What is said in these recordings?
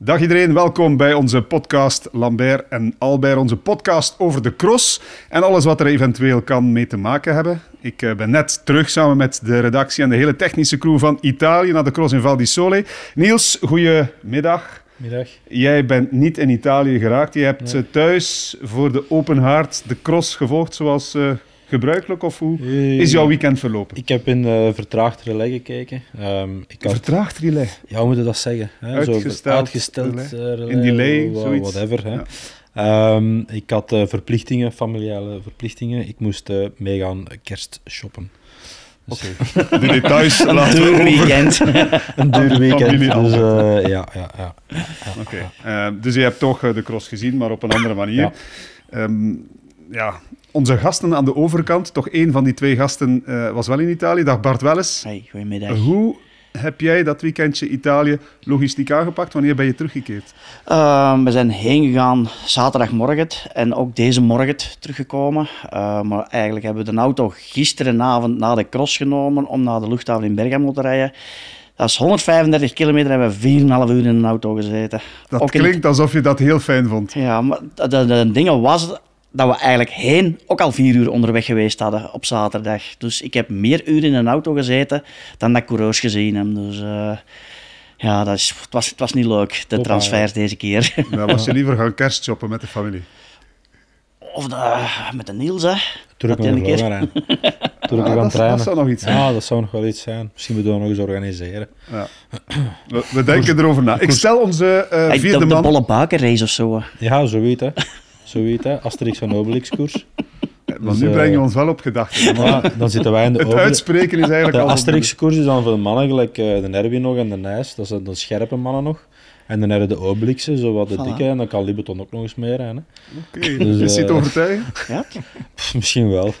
Dag iedereen, welkom bij onze podcast Lambert en Albert, onze podcast over de cross en alles wat er eventueel kan mee te maken hebben. Ik eh, ben net terug samen met de redactie en de hele technische crew van Italië naar de cross in Val di Sole. Niels, goedemiddag. Middag. Jij bent niet in Italië geraakt. Je hebt Nee. eh, thuis voor de open haard de cross gevolgd zoals eh, gebruikelijk, of hoe Eh, is jouw weekend verlopen? Ik heb in eh vertraagd relais gekeken. Ehm, ik had, Vertraagd relay. ja, hoe moet je dat zeggen? Hè? Uitgesteld uitgesteld relais. eh, relais, In delay, wa- zoiets. Whatever. Hè? Ja. Ehm, ik had eh, verplichtingen, familiale verplichtingen. Ik moest eh, meegaan kerst shoppen. Dus, De details Een duur weekend. een duur weekend. Dus eh, ja, ja, ja. Oké, eh, dus je hebt toch de cross gezien, maar op een andere manier. Ja. Ehm, ja, onze gasten aan de overkant, toch één van die twee gasten eh, was wel in Italië. Dag Bart Welles. Hey, goedemiddag. Hoe heb jij dat weekendje Italië logistiek aangepakt? Wanneer ben je teruggekeerd? Uh, we zijn heen gegaan zaterdagmorgen en ook deze morgen teruggekomen. Uh, maar eigenlijk hebben we de auto gisterenavond na de cross genomen om naar de luchthaven in Bergamo te rijden. Dat is 135 kilometer en we hebben 4,5 uur in een auto gezeten. Dat in- klinkt alsof je dat heel fijn vond. Ja, maar de, de, de dingen was dat we eigenlijk heen ook al vier uur onderweg geweest hadden op zaterdag. Dus ik heb meer uren in een auto gezeten dan dat ik coureurs gezien heb. Dus eh, ja, dat is, het, was, het was niet leuk, de Hoppa, transfers deze keer. Dan was je liever gaan kerstshoppen met de familie. Of de, met de Niels, hè. Terug ene de keer. Terug gaan dat, trainen. dat zou nog iets zijn. Ja, dat zou nog wel iets zijn. Misschien moeten we nog eens organiseren. Ja. We, we denken erover na. Ik stel onze eh, Hey, vierde de, de man... bolle bakenrace of zo. Ja, zoiets hè. Zoiets hè. Asterix en Obelix koers. Maar Dus, nu eh, breng je ons wel op gedachten. Ja, dan zitten wij in de Het uitspreken is eigenlijk De al... Asterix-koers is dan voor de mannen gelijk eh, de Erwin nog en de Nijs. Dat zijn de scherpe mannen nog. En dan hebben de Obelixen, zo wat de Voilà. dikke. En dan kan Libeton ook nog eens mee rijden. Hè. Oké, Dus, is je het eh, overtuigen? Ja? Pff, misschien wel.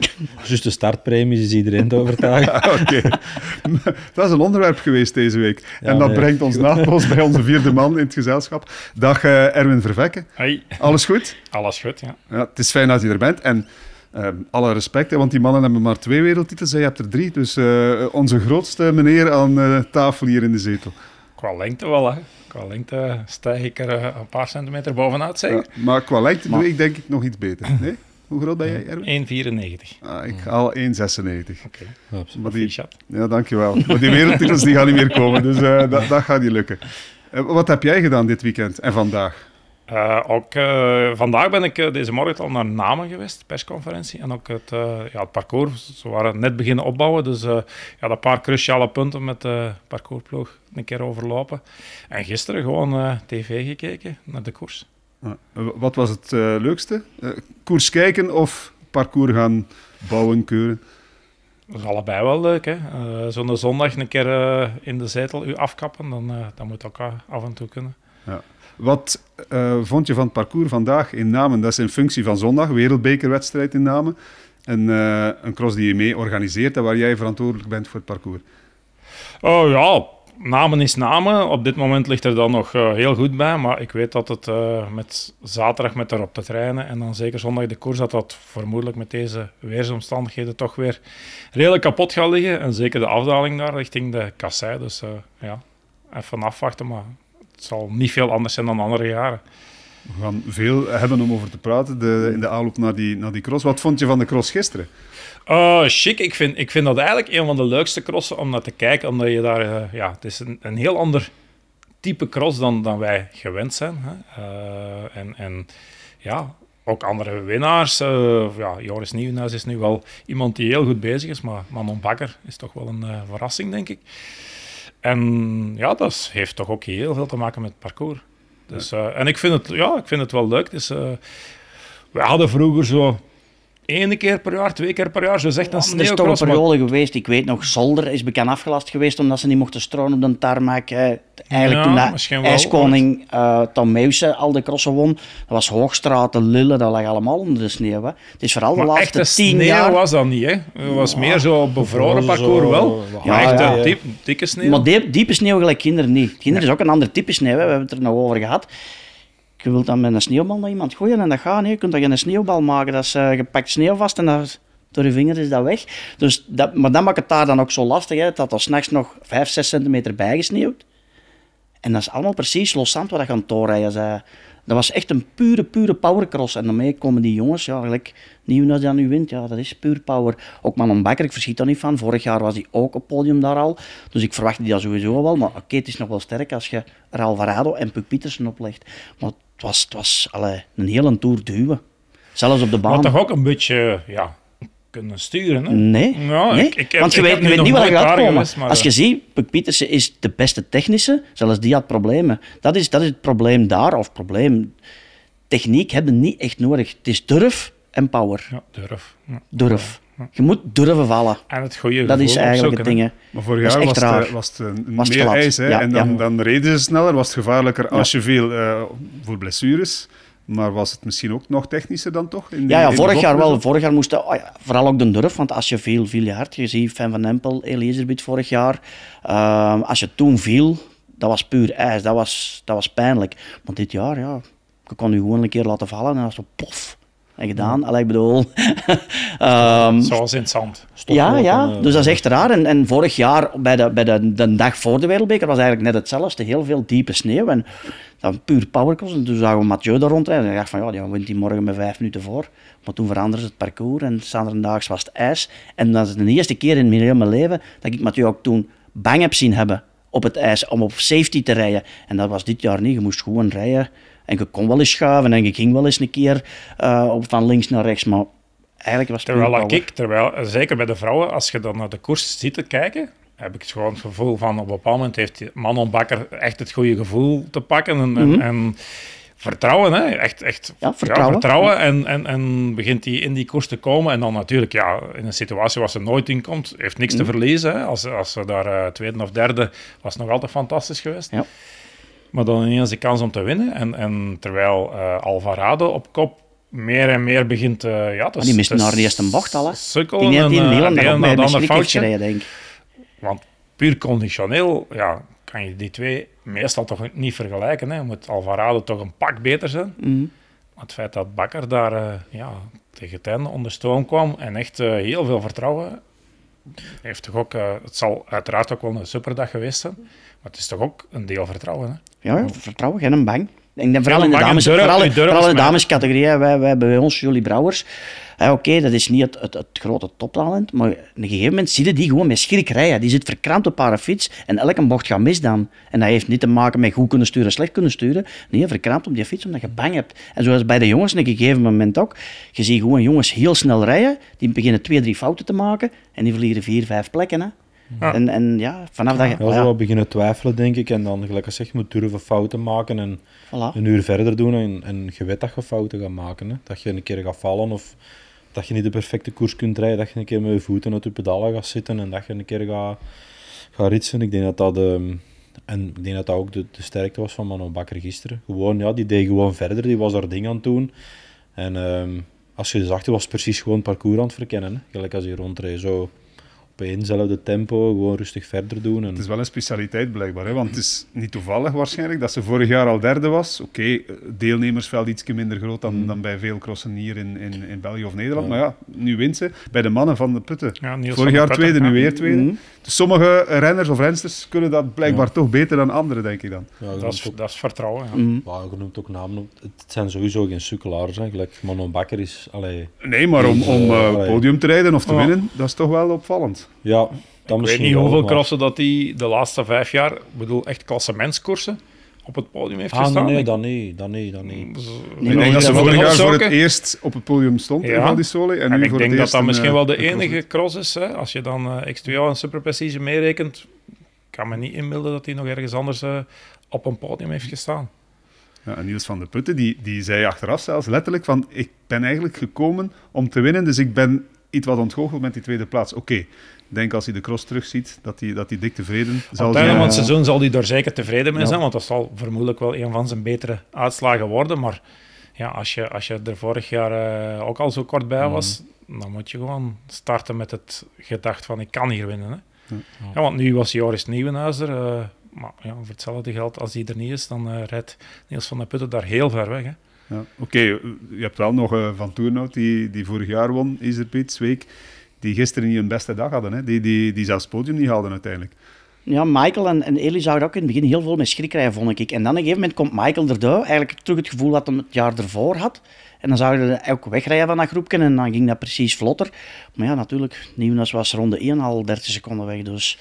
Dus de startpremies is iedereen te overtuigen. Ah, Oké. Dat is een onderwerp geweest deze week. Ja, en dat nee. brengt ons naadloos bij onze vierde man in het gezelschap. Dag eh, Erwin Vervekke. Hey, Alles goed? alles goed, ja. Ja, het is fijn dat je er bent. En ehm, alle respect, hè, want die mannen hebben maar twee wereldtitels. Jij hebt er drie. Dus eh, onze grootste meneer aan eh, tafel hier in de zetel. Qua lengte wel, hè. Qua lengte stijg ik er eh, een paar centimeter bovenuit, zeker. Ja, maar qua lengte Maar- doe ik denk ik nog iets beter. Nee? Hoe groot ben jij, Erwin? 1,94. Ah, ik haal 1,96. Oké, Maar die, proficiat. ja, dankjewel. Maar die wereldtitels die gaan niet meer komen, dus eh, dat, dat gaat niet lukken. Eh, wat heb jij gedaan dit weekend en vandaag? Eh, ook eh, vandaag ben ik eh, deze morgen al naar Namen geweest, persconferentie. En ook het, ja, het parcours. Ze waren net beginnen opbouwen, dus ja, een paar cruciale punten met de parcoursploeg een keer overlopen. En gisteren gewoon tv gekeken naar de koers. Wat was het leukste? Koers kijken of parcours gaan bouwen, keuren? Dat is allebei wel leuk, hè. Zo'n zondag een keer in de zetel u afkappen, dan, dat moet ook af en toe kunnen. Wat eh, vond je van het parcours vandaag in Namen? Dat is in functie van zondag, wereldbekerwedstrijd in Namen. En eh, een cross die je mee organiseert en waar jij verantwoordelijk bent voor het parcours. Oh ja, namen is namen. Op dit moment ligt er dan nog eh, heel goed bij. Maar ik weet dat het met zaterdag met erop te trainen en dan zeker zondag de koers, dat dat vermoedelijk met deze weersomstandigheden toch weer redelijk kapot gaat liggen. En zeker de afdaling daar richting de kassei. Dus ja, even afwachten. Maar zal niet veel anders zijn dan andere jaren. We gaan veel hebben om over te praten de, in de aanloop naar die, naar die cross. Wat vond je van de cross gisteren? Uh, chic, ik vind, ik vind dat eigenlijk een van de leukste crossen om naar te kijken, omdat je daar, eh, ja, het is een, een heel ander type cross dan, dan wij gewend zijn. Hè. Uh, en, en ja, ook andere winnaars. Uh, ja, Joris Nieuwenhuis is nu wel iemand die heel goed bezig is, maar Manon Bakker is toch wel een uh, verrassing, denk ik. En ja, dat heeft toch ook heel veel te maken met het parcours. Dus, uh, en ik vind, het, ja, ik vind het wel leuk. Dus, we hadden vroeger zo Eén keer per jaar, twee keer per jaar, zo zegt een Er is toch een periode geweest, ik weet nog, Zolder is bekend afgelast geweest omdat ze niet mochten stronen op de tarmac. eh, Eigenlijk Ja, toen de wel, ijskoning eh Tom Meusen al de crossen won, dat was Hoogstraten, Lille, dat lag allemaal onder de sneeuw. Hè. Het is vooral de Maar laatste echte tien sneeuw jaar... was dat niet, hè. Het was meer zo bevroren Zo- parcours wel. Ja, Maar echt ja, ja. diep- dikke sneeuw. Maar diep, diepe sneeuw gelijk kinderen niet. Kinderen is ook een ander type sneeuw, hè. we hebben het er nog over gehad. Je wilt dan met een sneeuwbal naar iemand gooien en dat gaat niet. Je kunt dan geen sneeuwbal maken, dat is eh, gepakt sneeuw vast en dat, door je vinger is dat weg. Dus dat, maar dat maakt het daar dan ook zo lastig, hè. dat er s'nachts nog 5, 6 centimeter bijgesneeuwd. En dat is allemaal precies loszand wat je aan het doorrijden zei. Dat was echt een pure, pure powercross. En daarmee komen die jongens, ja, gelijk nieuw je nu wint, ja, dat is puur power. Ook Manon Bakker, ik verschiet daar niet van. Vorig jaar was hij ook op podium daar al. Dus ik verwacht die dat sowieso wel. Maar oké, het is nog wel sterk als je er Alvarado en Puk Pietersen oplegt. Maar het was, het was allee, een hele tour duwen. Zelfs op de baan. Maar toch ook een beetje, ja, kunnen sturen. Hè? Nee, Ja, nee. ik- ik heb- want je weet, niet waar je nooit gaat komen. geweest, maar, Als je eh, ziet, Puk Pietersen is de beste technische, zelfs die had problemen. Dat is, dat is het probleem daar, of probleem. Techniek hebben niet echt nodig. Het is durf en power. Ja, durf. Ja. Durf. Je moet durven vallen. En het goede Dat is eigenlijk het ding. Maar vorig jaar was raar. eh, was het een- Was meer glad. ijs. Hè? Ja, en dan, ja. dan reden ze sneller, was het gevaarlijker als je veel eh, voor blessures. Maar was het misschien ook nog technischer dan toch? In Ja, ja in de vorig jaar wel. Vorig jaar moest oh ja, vooral ook de durf, want als je viel, viel je hard. Je ziet Fan van Empel, Elizabeth vorig jaar. Ehm, als je toen viel, dat was puur ijs. Dat was, dat was pijnlijk. Maar dit jaar, ja, je kon je gewoon een keer laten vallen en dat was zo pof. En gedaan. Allee, ik bedoel... ehm, Zoals in het zand. ja, ja, eh, dus dat is echt raar. En, en vorig jaar, bij, de, bij de, de dag voor de Wereldbeker, was eigenlijk net hetzelfde. Heel veel diepe sneeuw en dan puur powercross. En toen zagen we Mathieu daar rondrijden. En ik dacht van, ja, die wint die morgen met vijf minuten voor. Maar toen veranderde het parcours en zaterdaags was het ijs. En dat is de eerste keer in mijn hele leven dat ik Mathieu ook toen bang heb zien hebben op het ijs om op safety te rijden. En dat was dit jaar niet. Je moest gewoon rijden. En je kon wel eens schuiven en je ging wel eens een keer op, van links naar rechts. Maar eigenlijk was het Terwijl ik, terwijl, zeker bij de vrouwen, als je dan naar de koers zit te kijken, heb ik gewoon het gevoel van op een bepaald moment heeft Manon Bakker echt het goede gevoel te pakken en, en, en vertrouwen, hè? echt, echt Mhm. Ja, vertrouwen. en, en, en begint hij in die koers te komen en dan natuurlijk ja, in een situatie waar ze nooit in komt, heeft niks Mhm. te verliezen. Hè? Als, als ze daar eh, tweede of derde, was het nog altijd fantastisch geweest. Ja. Maar dan ineens de kans om te winnen en, en terwijl eh, Alvarado op kop meer en meer begint eh ja, te Maar die miste te naar de eerste bocht al, hè. sukkelen Die en, heeft die een eh, hele de een foutje. gereden, denk ik. Want puur conditioneel ja, kan je die twee meestal toch niet vergelijken. Hè. Moet Alvarado toch een pak beter zijn. Mhm. Maar het feit dat Bakker daar eh, ja, tegen het einde onder stoom kwam en echt eh, heel veel vertrouwen heeft toch ook... eh, het zal uiteraard ook wel een superdag geweest zijn. Maar het is toch ook een deel vertrouwen. Hè. Ja, vertrouwen, geen bang. Ik denk vooral in de dames, vooral, vooral in de damescategorie. Wij, wij bij ons, Julie Brouwers. Hè, Oké, dat is niet het, het, het grote toptalent, maar op een gegeven moment zie je die gewoon met schrik rijden. Die zit verkrampt op haar fiets en elke bocht gaat mis dan. En dat heeft niet te maken met goed kunnen sturen, slecht kunnen sturen. Nee, verkrampt op die fiets omdat je bang hebt. En zoals bij de jongens op een gegeven moment ook. Je ziet gewoon jongens heel snel rijden, die beginnen twee, drie fouten te maken en die verliezen vier, vijf plekken. Hè. Ja. En, en ja, vanaf dat je... Ja, zo ja, beginnen twijfelen, denk ik. En dan, gelijk als je moet durven fouten maken en voilà. een uur verder doen. En, en je weet dat je fouten gaat maken. Hè. Dat je een keer gaat vallen of dat je niet de perfecte koers kunt rijden. Dat je een keer met je voeten uit je pedalen gaat zitten en dat je een keer gaat, gaat ritsen. Ik denk dat dat, ehm, en ik denk dat, dat ook de, de sterkte was van Manon Bakker gisteren. Gewoon, ja, die deed gewoon verder. Die was haar ding aan het doen. En ehm, als je zag, hij was precies gewoon het parcours aan het verkennen. Hè. Gelijk als hij rondreed. Zo op éénzelfde tempo, gewoon rustig verder doen. En... Het is wel een specialiteit blijkbaar, hè? want het is niet toevallig waarschijnlijk dat ze vorig jaar al derde was. Oké, eh, deelnemersveld iets minder groot dan, dan bij veel crossen hier in, in, in België of Nederland. Ja. Maar ja, nu wint ze bij de mannen van de Putten. Ja, Vorig jaar Putten, tweede, nu weer tweede. Mhm. Dus sommige renners of rensters kunnen dat blijkbaar Ja. toch beter dan anderen, denk ik dan. Dat is, ook- dat is vertrouwen. Ja. Ja, je noemt ook namen. Het zijn sowieso geen sukkelaars. Hè. Gelijk Manon Bakker is... Allee, Nee, maar om, om eh, podium te rijden of te Ja. winnen, dat is toch wel opvallend. Ja, dan Ik weet misschien niet wel, hoeveel maar- crossen dat hij de laatste vijf jaar, ik bedoel echt klassementskoersen, op het podium heeft Ah, nee, gestaan. nee, niet. Dat niet, dat niet. Dus, Nee, ik denk dat ze vorig jaar voor het eerst op het podium stond in Ja. Val di Sole. En, En nu ik voor denk het dat eerst dat misschien eh, wel de enige cross is. Hè? Als je dan eh X2O en Super Precision meerekent, kan me niet inbeelden dat hij nog ergens anders eh, op een podium heeft gestaan. Ja, en Niels van de Putten die, die zei achteraf zelfs letterlijk van ik ben eigenlijk gekomen om te winnen, dus ik ben iets wat ontgoocheld met die tweede plaats. Oké, denk als hij de cross terugziet, dat hij, dat hij dik tevreden Op zal het zijn. Ja. het seizoen zal hij daar zeker tevreden mee zijn, want dat zal vermoedelijk wel een van zijn betere uitslagen worden. Maar ja, als, je, als je er vorig jaar eh, ook al zo kort bij was, dan moet je gewoon starten met het gedacht van ik kan hier winnen. Hè? Ja. Ja, want nu was Joris Nieuwenhuis er. eh, maar ja, voor hetzelfde geld, als hij er niet is, dan eh, rijdt Niels van der Putten daar heel ver weg. Hè? Ja, Oké, je hebt wel nog Van Toernout, die, die vorig jaar won, Iserpiet, Zweek, die gisteren niet hun beste dag hadden. Hè? Die, die, die zelfs het podium niet haalden uiteindelijk. ja, Michael en, en Eli zouden ook in het begin heel veel met schrik krijgen, vond ik. En dan op een gegeven moment komt Michael erdoor, eigenlijk terug het gevoel dat hij het jaar ervoor had. En dan zouden ze ook wegrijden van dat groepje en dan ging dat precies vlotter. Maar ja, natuurlijk, Nieuwnas was ronde 1 al 30 seconden weg, dus...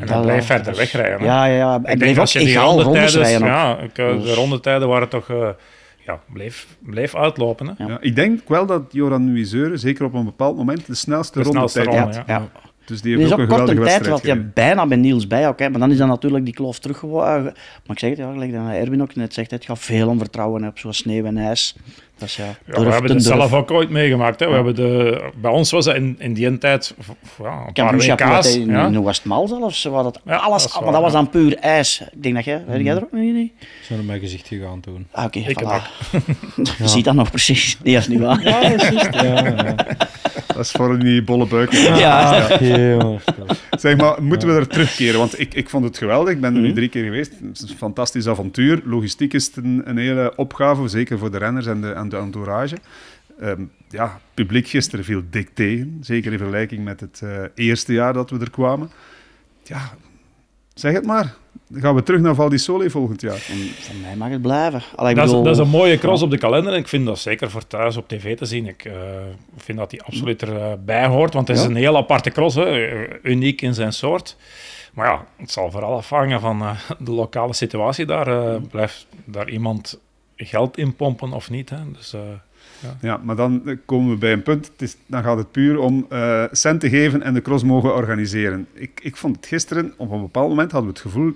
En dan blijf verder wegrijden. hè. Ja, ja, ja. En Ik denk als je die rondetijden... Ja, ik, eh, de Dus- rondetijden waren toch... eh, ja, bleef, bleef uitlopen. Hè. Ja. Ja, ik denk wel dat Joran Nuiseur, zeker op een bepaald moment, de snelste De ronde snelste tijd ronde, had. Dus die heeft is ook ook een kort een geweldige tijd wedstrijd wat je bijna bij Niels bij ook, hè. maar dan is dan natuurlijk die kloof teruggewogen. Maar ik zeg het, ja, gelijk dat Erwin ook net zegt, het gaat veel om vertrouwen op zo'n sneeuw en ijs. Dat is ja, Ja, durf we hebben het durf. zelf ook ooit meegemaakt. Hè. We Ja. hebben de, bij ons was dat in, in die tijd ja, een paar WK's. in, Ja. in hoe was het mal zelfs? Waar dat Ja, alles, dat maar waar, dat was dan puur ijs. Ik denk dat jij, weet jij er ook nog niet? Zijn op mijn gezicht gegaan toen. Ah, oké, Ik voilà. Je ziet dat nog precies. Nee, dat is niet waar. Ja. Ja, ja. Dat is voor die bolle buik. Ja. Ach, jongens. Zeg maar, moeten we er terugkeren? Want ik, ik vond het geweldig. Ik ben er nu Mhm. drie keer geweest. Het is een fantastisch avontuur. Logistiek is het een, een hele opgave, zeker voor de renners en de, en de entourage. Ehm, ja, publiek gisteren viel dik tegen. Zeker in vergelijking met het eh, eerste jaar dat we er kwamen. Ja, zeg het maar. Dan gaan we terug naar Val di Sole volgend jaar. En van mij mag het blijven. Allee, Dat, is, dat is een mooie cross op de kalender en ik vind dat zeker voor thuis op tv te zien. Ik eh, vind dat die absoluut erbij hoort, want het is Ja. een heel aparte cross, hè, eh, uniek in zijn soort. Maar ja, het zal vooral afhangen van eh, de lokale situatie daar. eh, blijft daar iemand geld in pompen of niet? Hè? Dus, eh, Ja, maar dan eh, komen we bij een punt. Het is, dan gaat het puur om eh cent te geven en de cross mogen organiseren. Ik, ik vond het gisteren, op een bepaald moment hadden we het gevoel,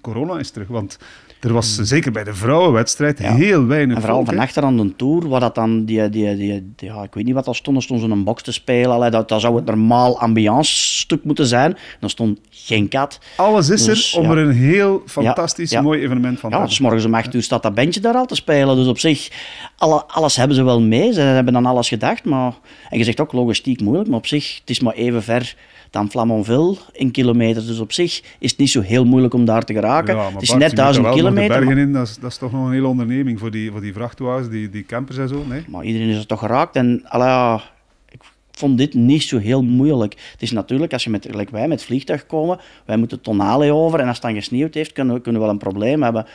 corona is terug. Want er was zeker bij de vrouwenwedstrijd Ja. heel weinig En vooral volk, van achter aan de tour, waar dat dan die, die, die, die- ja, ik weet niet wat dat stond, er stond zo'n box te spelen. Allee, dat, dat zou het normaal ambiance-stuk moeten zijn. Er stond geen kat. Alles is Dus, er om ja. er een heel fantastisch ja. mooi evenement van te Ja, hebben. s morgens om 8 uur staat dat bandje daar al te spelen. Dus op zich, alle, alles hebben ze wel mee. Ze hebben dan alles gedacht. Maar, en je zegt ook logistiek moeilijk, maar op zich, het is maar even ver dan Flamanville in kilometers. Dus op zich is het niet zo heel moeilijk om daar te geraken. Ja, maar het is Bart, net je moet 1000 er wel nog kilometer. De Maar, in, dat is, dat is toch nog een hele onderneming voor die, voor die vrachtwagens, die, die campers en zo. Nee? maar iedereen is er toch geraakt. En allee, ja, ik vond dit niet zo heel moeilijk. Het is natuurlijk, als je met, gelijk wij met vliegtuig komen, wij moeten tonale over. En als het dan gesneeuwd heeft, kunnen we, kunnen we wel een probleem hebben.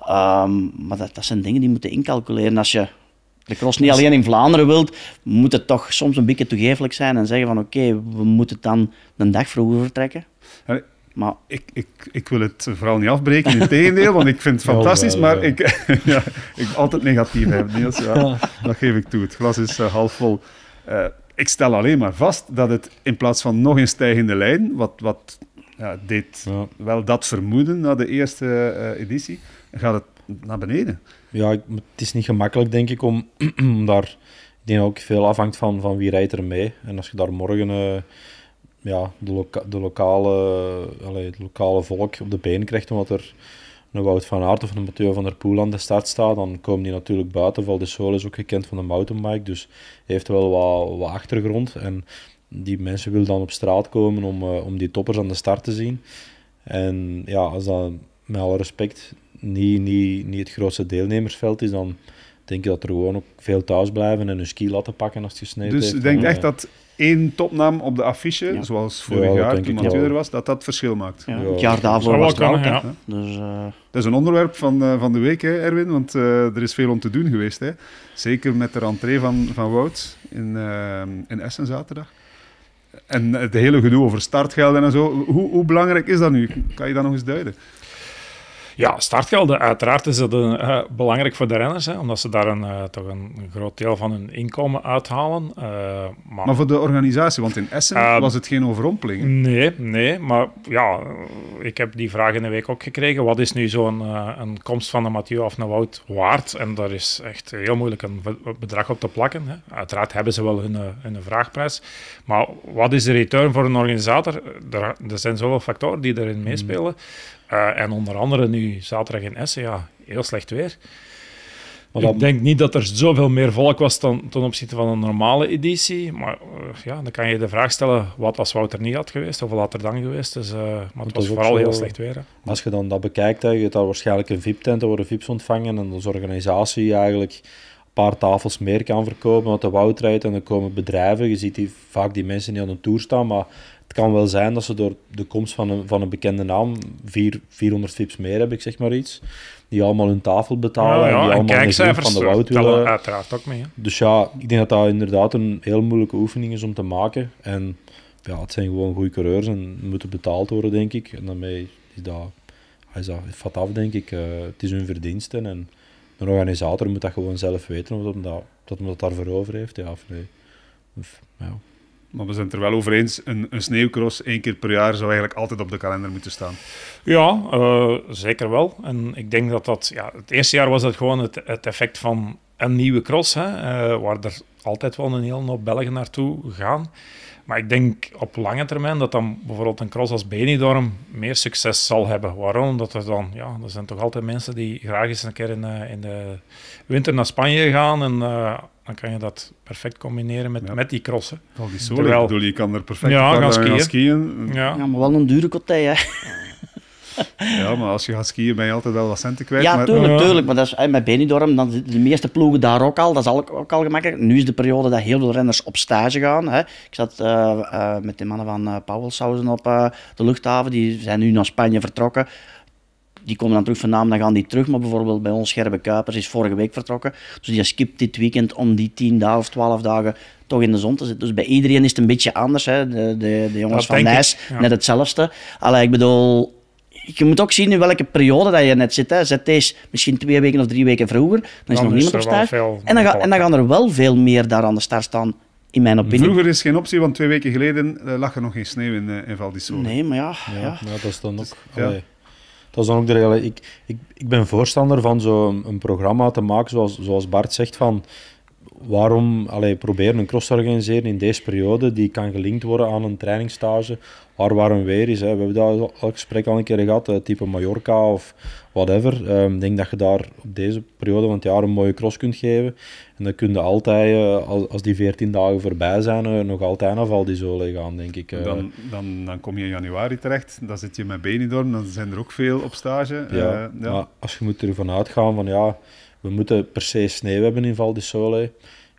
Ehm, maar dat, dat zijn dingen die je moet incalculeren. Als je de cross niet alleen in Vlaanderen wilt, moet het toch soms een beetje toegeeflijk zijn en zeggen van oké, we moeten dan een dag vroeger vertrekken. Maar Ik, ik, ik wil het vooral niet afbreken, in tegendeel, want ik vind het fantastisch, maar ja. ik, ja, ik altijd negatief heb, Niels. Ja, dat geef ik toe. Het glas is eh, half vol. Eh, ik stel alleen maar vast dat het in plaats van nog een stijgende lijn, wat, wat ja, deed Ja. wel dat vermoeden na de eerste eh, editie, gaat het naar beneden. Ja, het is niet gemakkelijk, denk ik, om, daar... Ik denk ook veel afhangt van, van wie rijdt er mee. En als je daar morgen eh, ja, de, de, lokale, allee, het lokale volk op de been krijgt, omdat er een Wout van Aert of een Mathieu van der Poel aan de start staat, dan komen die natuurlijk buiten. Val de Sol is ook gekend van de mountainbike, dus heeft wel wat, wat achtergrond. En die mensen willen dan op straat komen om, eh, om die toppers aan de start te zien. En ja, als dat met alle respect niet, niet, niet het grootste deelnemersveld is, dan denk ik dat er gewoon ook veel thuis blijven en hun ski laten pakken als het gesneeuwd Dus heeft. ik denk En, echt dat één topnaam op de affiche, Ja. zoals vorig jaar toen Mathieu er was, dat dat verschil maakt. ja, Ja, het jaar daarvoor was het wel ook. Dus, eh, Dat is een onderwerp van, eh, van de week, hè, Erwin, want eh, er is veel om te doen geweest. Hè. Zeker met de rentree van, van Wout in, in Essen zaterdag. En het hele gedoe over startgelden en zo. Hoe, hoe belangrijk is dat nu? Kan je dat nog eens duiden? Ja, startgelden, uiteraard is dat een, eh, belangrijk voor de renners, hè, omdat ze daar een, eh, toch een, een groot deel van hun inkomen uithalen. Eh, maar, Maar voor de organisatie, want in Essen was het geen overrompeling. hè. Nee, nee, maar ja, ik heb die vraag in de week ook gekregen. Wat is nu zo'n een komst van een Mathieu of een Wout waard? En daar is echt heel moeilijk een be- bedrag op te plakken. Hè. Uiteraard hebben ze wel hun, hun vraagprijs. Maar wat is de return voor een organisator? Er, er zijn zoveel factoren die erin meespelen. Eh, en onder andere nu zaterdag in Essen, ja, heel slecht weer. Maar Ik denk niet dat er zoveel meer volk was dan ten opzichte van een normale editie. Maar eh, ja, dan kan je de vraag stellen, wat als Wout er niet had geweest? Hoeveel had er dan geweest? Dus, eh, maar dat het was vooral zo- heel slecht weer. Hè. Als je dan dat bekijkt, hè, je hebt daar waarschijnlijk een VIP-tent, worden VIP's ontvangen en als organisatie eigenlijk paar tafels meer kan verkopen, wat de woud rijdt en dan komen bedrijven. Je ziet die, vaak die mensen die aan de tour staan, maar het kan wel zijn dat ze door de komst van een, van een bekende naam vier, 400 fips meer hebben, ik zeg maar iets. Die allemaal hun tafel betalen Ja, en die ja, en allemaal een groep van de woud willen. uiteraard ook mee. hè. Dus ja, ik denk dat dat inderdaad een heel moeilijke oefening is om te maken. En ja, het zijn gewoon goede coureurs en moeten betaald worden, denk ik. En daarmee is dat, is dat vat af, denk ik. Eh, het is hun verdiensten en een organisator moet dat gewoon zelf weten of dat dat, dat, dat daarvoor over heeft, ja of nee. Of, ja. Maar we zijn het er wel over eens, een, een sneeuwcross één keer per jaar zou eigenlijk altijd op de kalender moeten staan. Ja, eh, zeker wel. En ik denk dat dat... Ja, het eerste jaar was dat gewoon het, het effect van een nieuwe cross, hè, eh, waar er altijd wel een hele hoop Belgen naartoe gaan. Maar ik denk op lange termijn dat dan bijvoorbeeld een cross als Benidorm meer succes zal hebben. Waarom? Omdat er dan... Ja, er zijn toch altijd mensen die graag eens een keer in, eh, in de winter naar Spanje gaan en... eh, dan kan je dat perfect combineren met, Ja. met die crossen. Al die zolen, Terwijl- ik bedoel, je kan er perfect Ja, gaan dagen skiën. skiën. Ja. Ja, maar wel een dure kotij, hè. Ja, maar als je gaat skiën ben je altijd wel wat centen kwijt. Ja, maar, tuurlijk, Ja. tuurlijk. Maar dat is, eh, met Benidorm, dan de, de meeste ploegen daar ook al. Dat is al, ook al gemakkelijk. Nu is de periode dat heel veel renners op stage gaan. Hè. Ik zat eh, eh, met de mannen van uh, Pauwelshausen op eh, de luchthaven. Die zijn nu naar Spanje vertrokken. Die komen dan terug vandaan, dan gaan die terug. Maar bijvoorbeeld bij ons, Gerbe Kuipers, is vorige week vertrokken. Dus die skipt dit weekend om die 10 dagen of 12 dagen toch in de zon te zitten. Dus bij iedereen is het een beetje anders. Hè. De, de, de jongens Dat van Nijs, ja. net hetzelfde. Allee, ik bedoel, je moet ook zien in welke periode dat je net zit. Hè. Zet deze misschien twee weken of drie weken vroeger, dan is Dan nog is niemand op er stage. En dan, ga- en dan gaan er wel veel meer daar aan de start staan, in mijn opinie. Vroeger is geen optie, want twee weken geleden eh, lag er nog geen sneeuw in, eh, in Val. Nee, maar ja. Ja, ja. ja, dat is dan ook. ja. allee, dat is dan ook de regel. Ik, ik, ik ben voorstander van zo'n een programma te maken, zoals, zoals Bart zegt, van waarom allee, proberen een cross te organiseren in deze periode, die kan gelinkt worden aan een trainingsstage, waar warm weer is. Hè. We hebben dat al- gesprek al een keer gehad, eh, type Mallorca of whatever. Ehm, Ik denk dat je daar op deze periode van het jaar een mooie cross kunt geven. En dan kun je altijd, eh, als, als die 14 dagen voorbij zijn, eh, nog altijd naar Val Sole gaan, denk ik. Dan, dan, dan kom je in januari terecht, dan zit je met Benidorm, dan zijn er ook veel op stage. Ja, ja. maar als je moet ervan uitgaan van ja, we moeten per se sneeuw hebben in Val di Sole.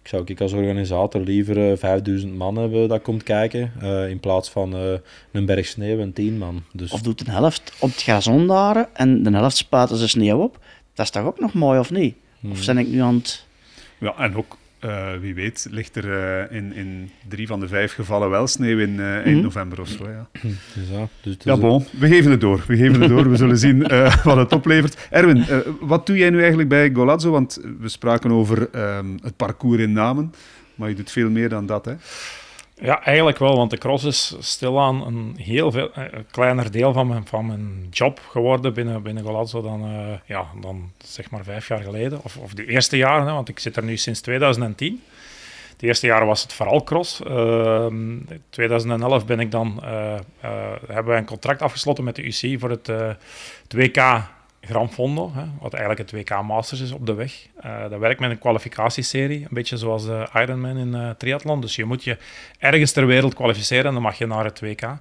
Ik zou ik als organisator liever eh, 5000 man hebben dat komt kijken, eh, in plaats van eh, een berg sneeuw en 10 man. Dus Of doet een helft op het gazon daar en de helft spuiten ze sneeuw op. Dat is toch ook nog mooi, of niet? Of zijn ik nu aan het... Ja, en ook, eh, wie weet, ligt er eh, in, in drie van de vijf gevallen wel sneeuw in eh, eind Mhm. november of zo. Ja, dus ja, dus bon, we geven het door. We geven het door. We zullen zien eh, wat het oplevert. Erwin, eh, wat doe jij nu eigenlijk bij Golazzo? Want we spraken over ehm, het parcours in namen, maar je doet veel meer dan dat, hè? Ja, eigenlijk wel, want de cross is stilaan een heel veel, eh, kleiner deel van mijn, van mijn job geworden binnen, binnen Golazzo dan, eh, ja, dan zeg maar vijf jaar geleden. Of, of de eerste jaren, want ik zit er nu sinds 2010. De eerste jaren was het vooral cross. Ehm, in 2011 ben ik dan, eh, hebben wij een contract afgesloten met de UCI voor het, eh, het WK Gran Fondo, hè, wat eigenlijk het WK Masters is op de weg. Eh dat werkt met een kwalificatieserie, een beetje zoals de Ironman in eh triathlon. Dus je moet je ergens ter wereld kwalificeren en dan mag je naar het WK.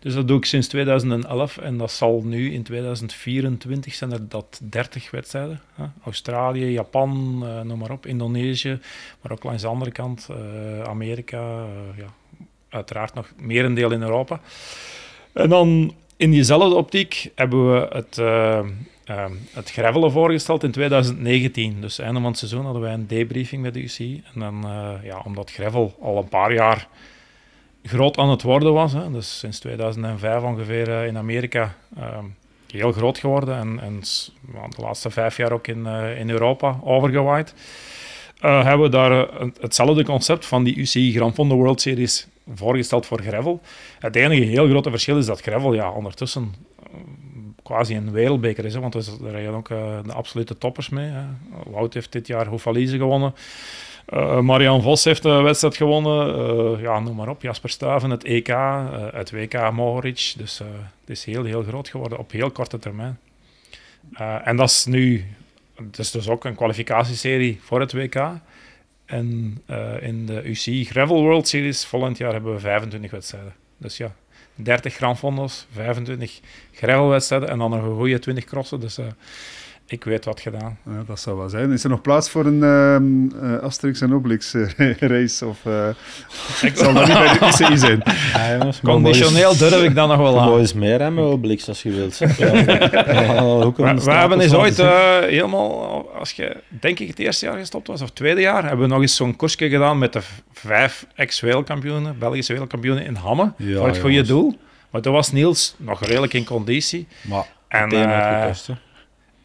Dus dat doe ik sinds 2011 en dat zal nu in 2024 zijn er dat 30 wedstrijden. Hè? Australië, Japan, eh, noem maar op, Indonesië, maar ook langs de andere kant eh, Amerika, eh, ja, uiteraard nog merendeel in Europa. En dan in diezelfde optiek hebben we het, eh eh, het gravelen voorgesteld in 2019. Dus einde van het seizoen hadden wij een debriefing met de UCI. En dan, eh, ja, omdat gravel al een paar jaar groot aan het worden was, hè, dus sinds 2005 ongeveer eh, in Amerika eh, heel groot geworden en, en de laatste vijf jaar ook in, in Europa overgewaaid, hebben we daar het- hetzelfde concept van die UCI Grand Fondo World Series voorgesteld voor gravel. Het enige heel grote verschil is dat gravel ja, ondertussen eh, quasi een wereldbeker is, hè, want er rijden ook eh, de absolute toppers mee. Hè. Wout heeft dit jaar Hoefalize gewonnen. Eh, Marian Vos heeft de wedstrijd gewonnen. Ja, noem maar op. Jasper Stuyven, het EK, het WK Mohoric. Dus het is heel, heel groot geworden op heel korte termijn. En dat is nu... Het is dus ook een kwalificatieserie voor het WK. En eh, in de UCI Gravel World Series volgend jaar hebben we 25 wedstrijden. Dus ja, 30 Grand Fondos, 25 gravelwedstrijden en dan nog een goede 20 crossen. Dus eh, ik weet wat gedaan. Ja, dat zou wel zijn. Is er nog plaats voor een ehm, eh, Asterix en Obelix eh, race? Of uh, Ik zal dat niet bij de ICI zijn? Ja, jongens, maar Conditioneel durf ik dat nog wel Mooi aan. eens meer hè, met Obelix als je wilt. We, hebben eens ooit eh, helemaal, als je denk ik het eerste jaar gestopt was, of het tweede jaar, hebben we nog eens zo'n koersje gedaan met de vijf ex-wereldkampioenen, Belgische wereldkampioenen in Hamme, Ja, voor het goede jongens. doel. Maar toen was Niels nog redelijk in conditie. Maar En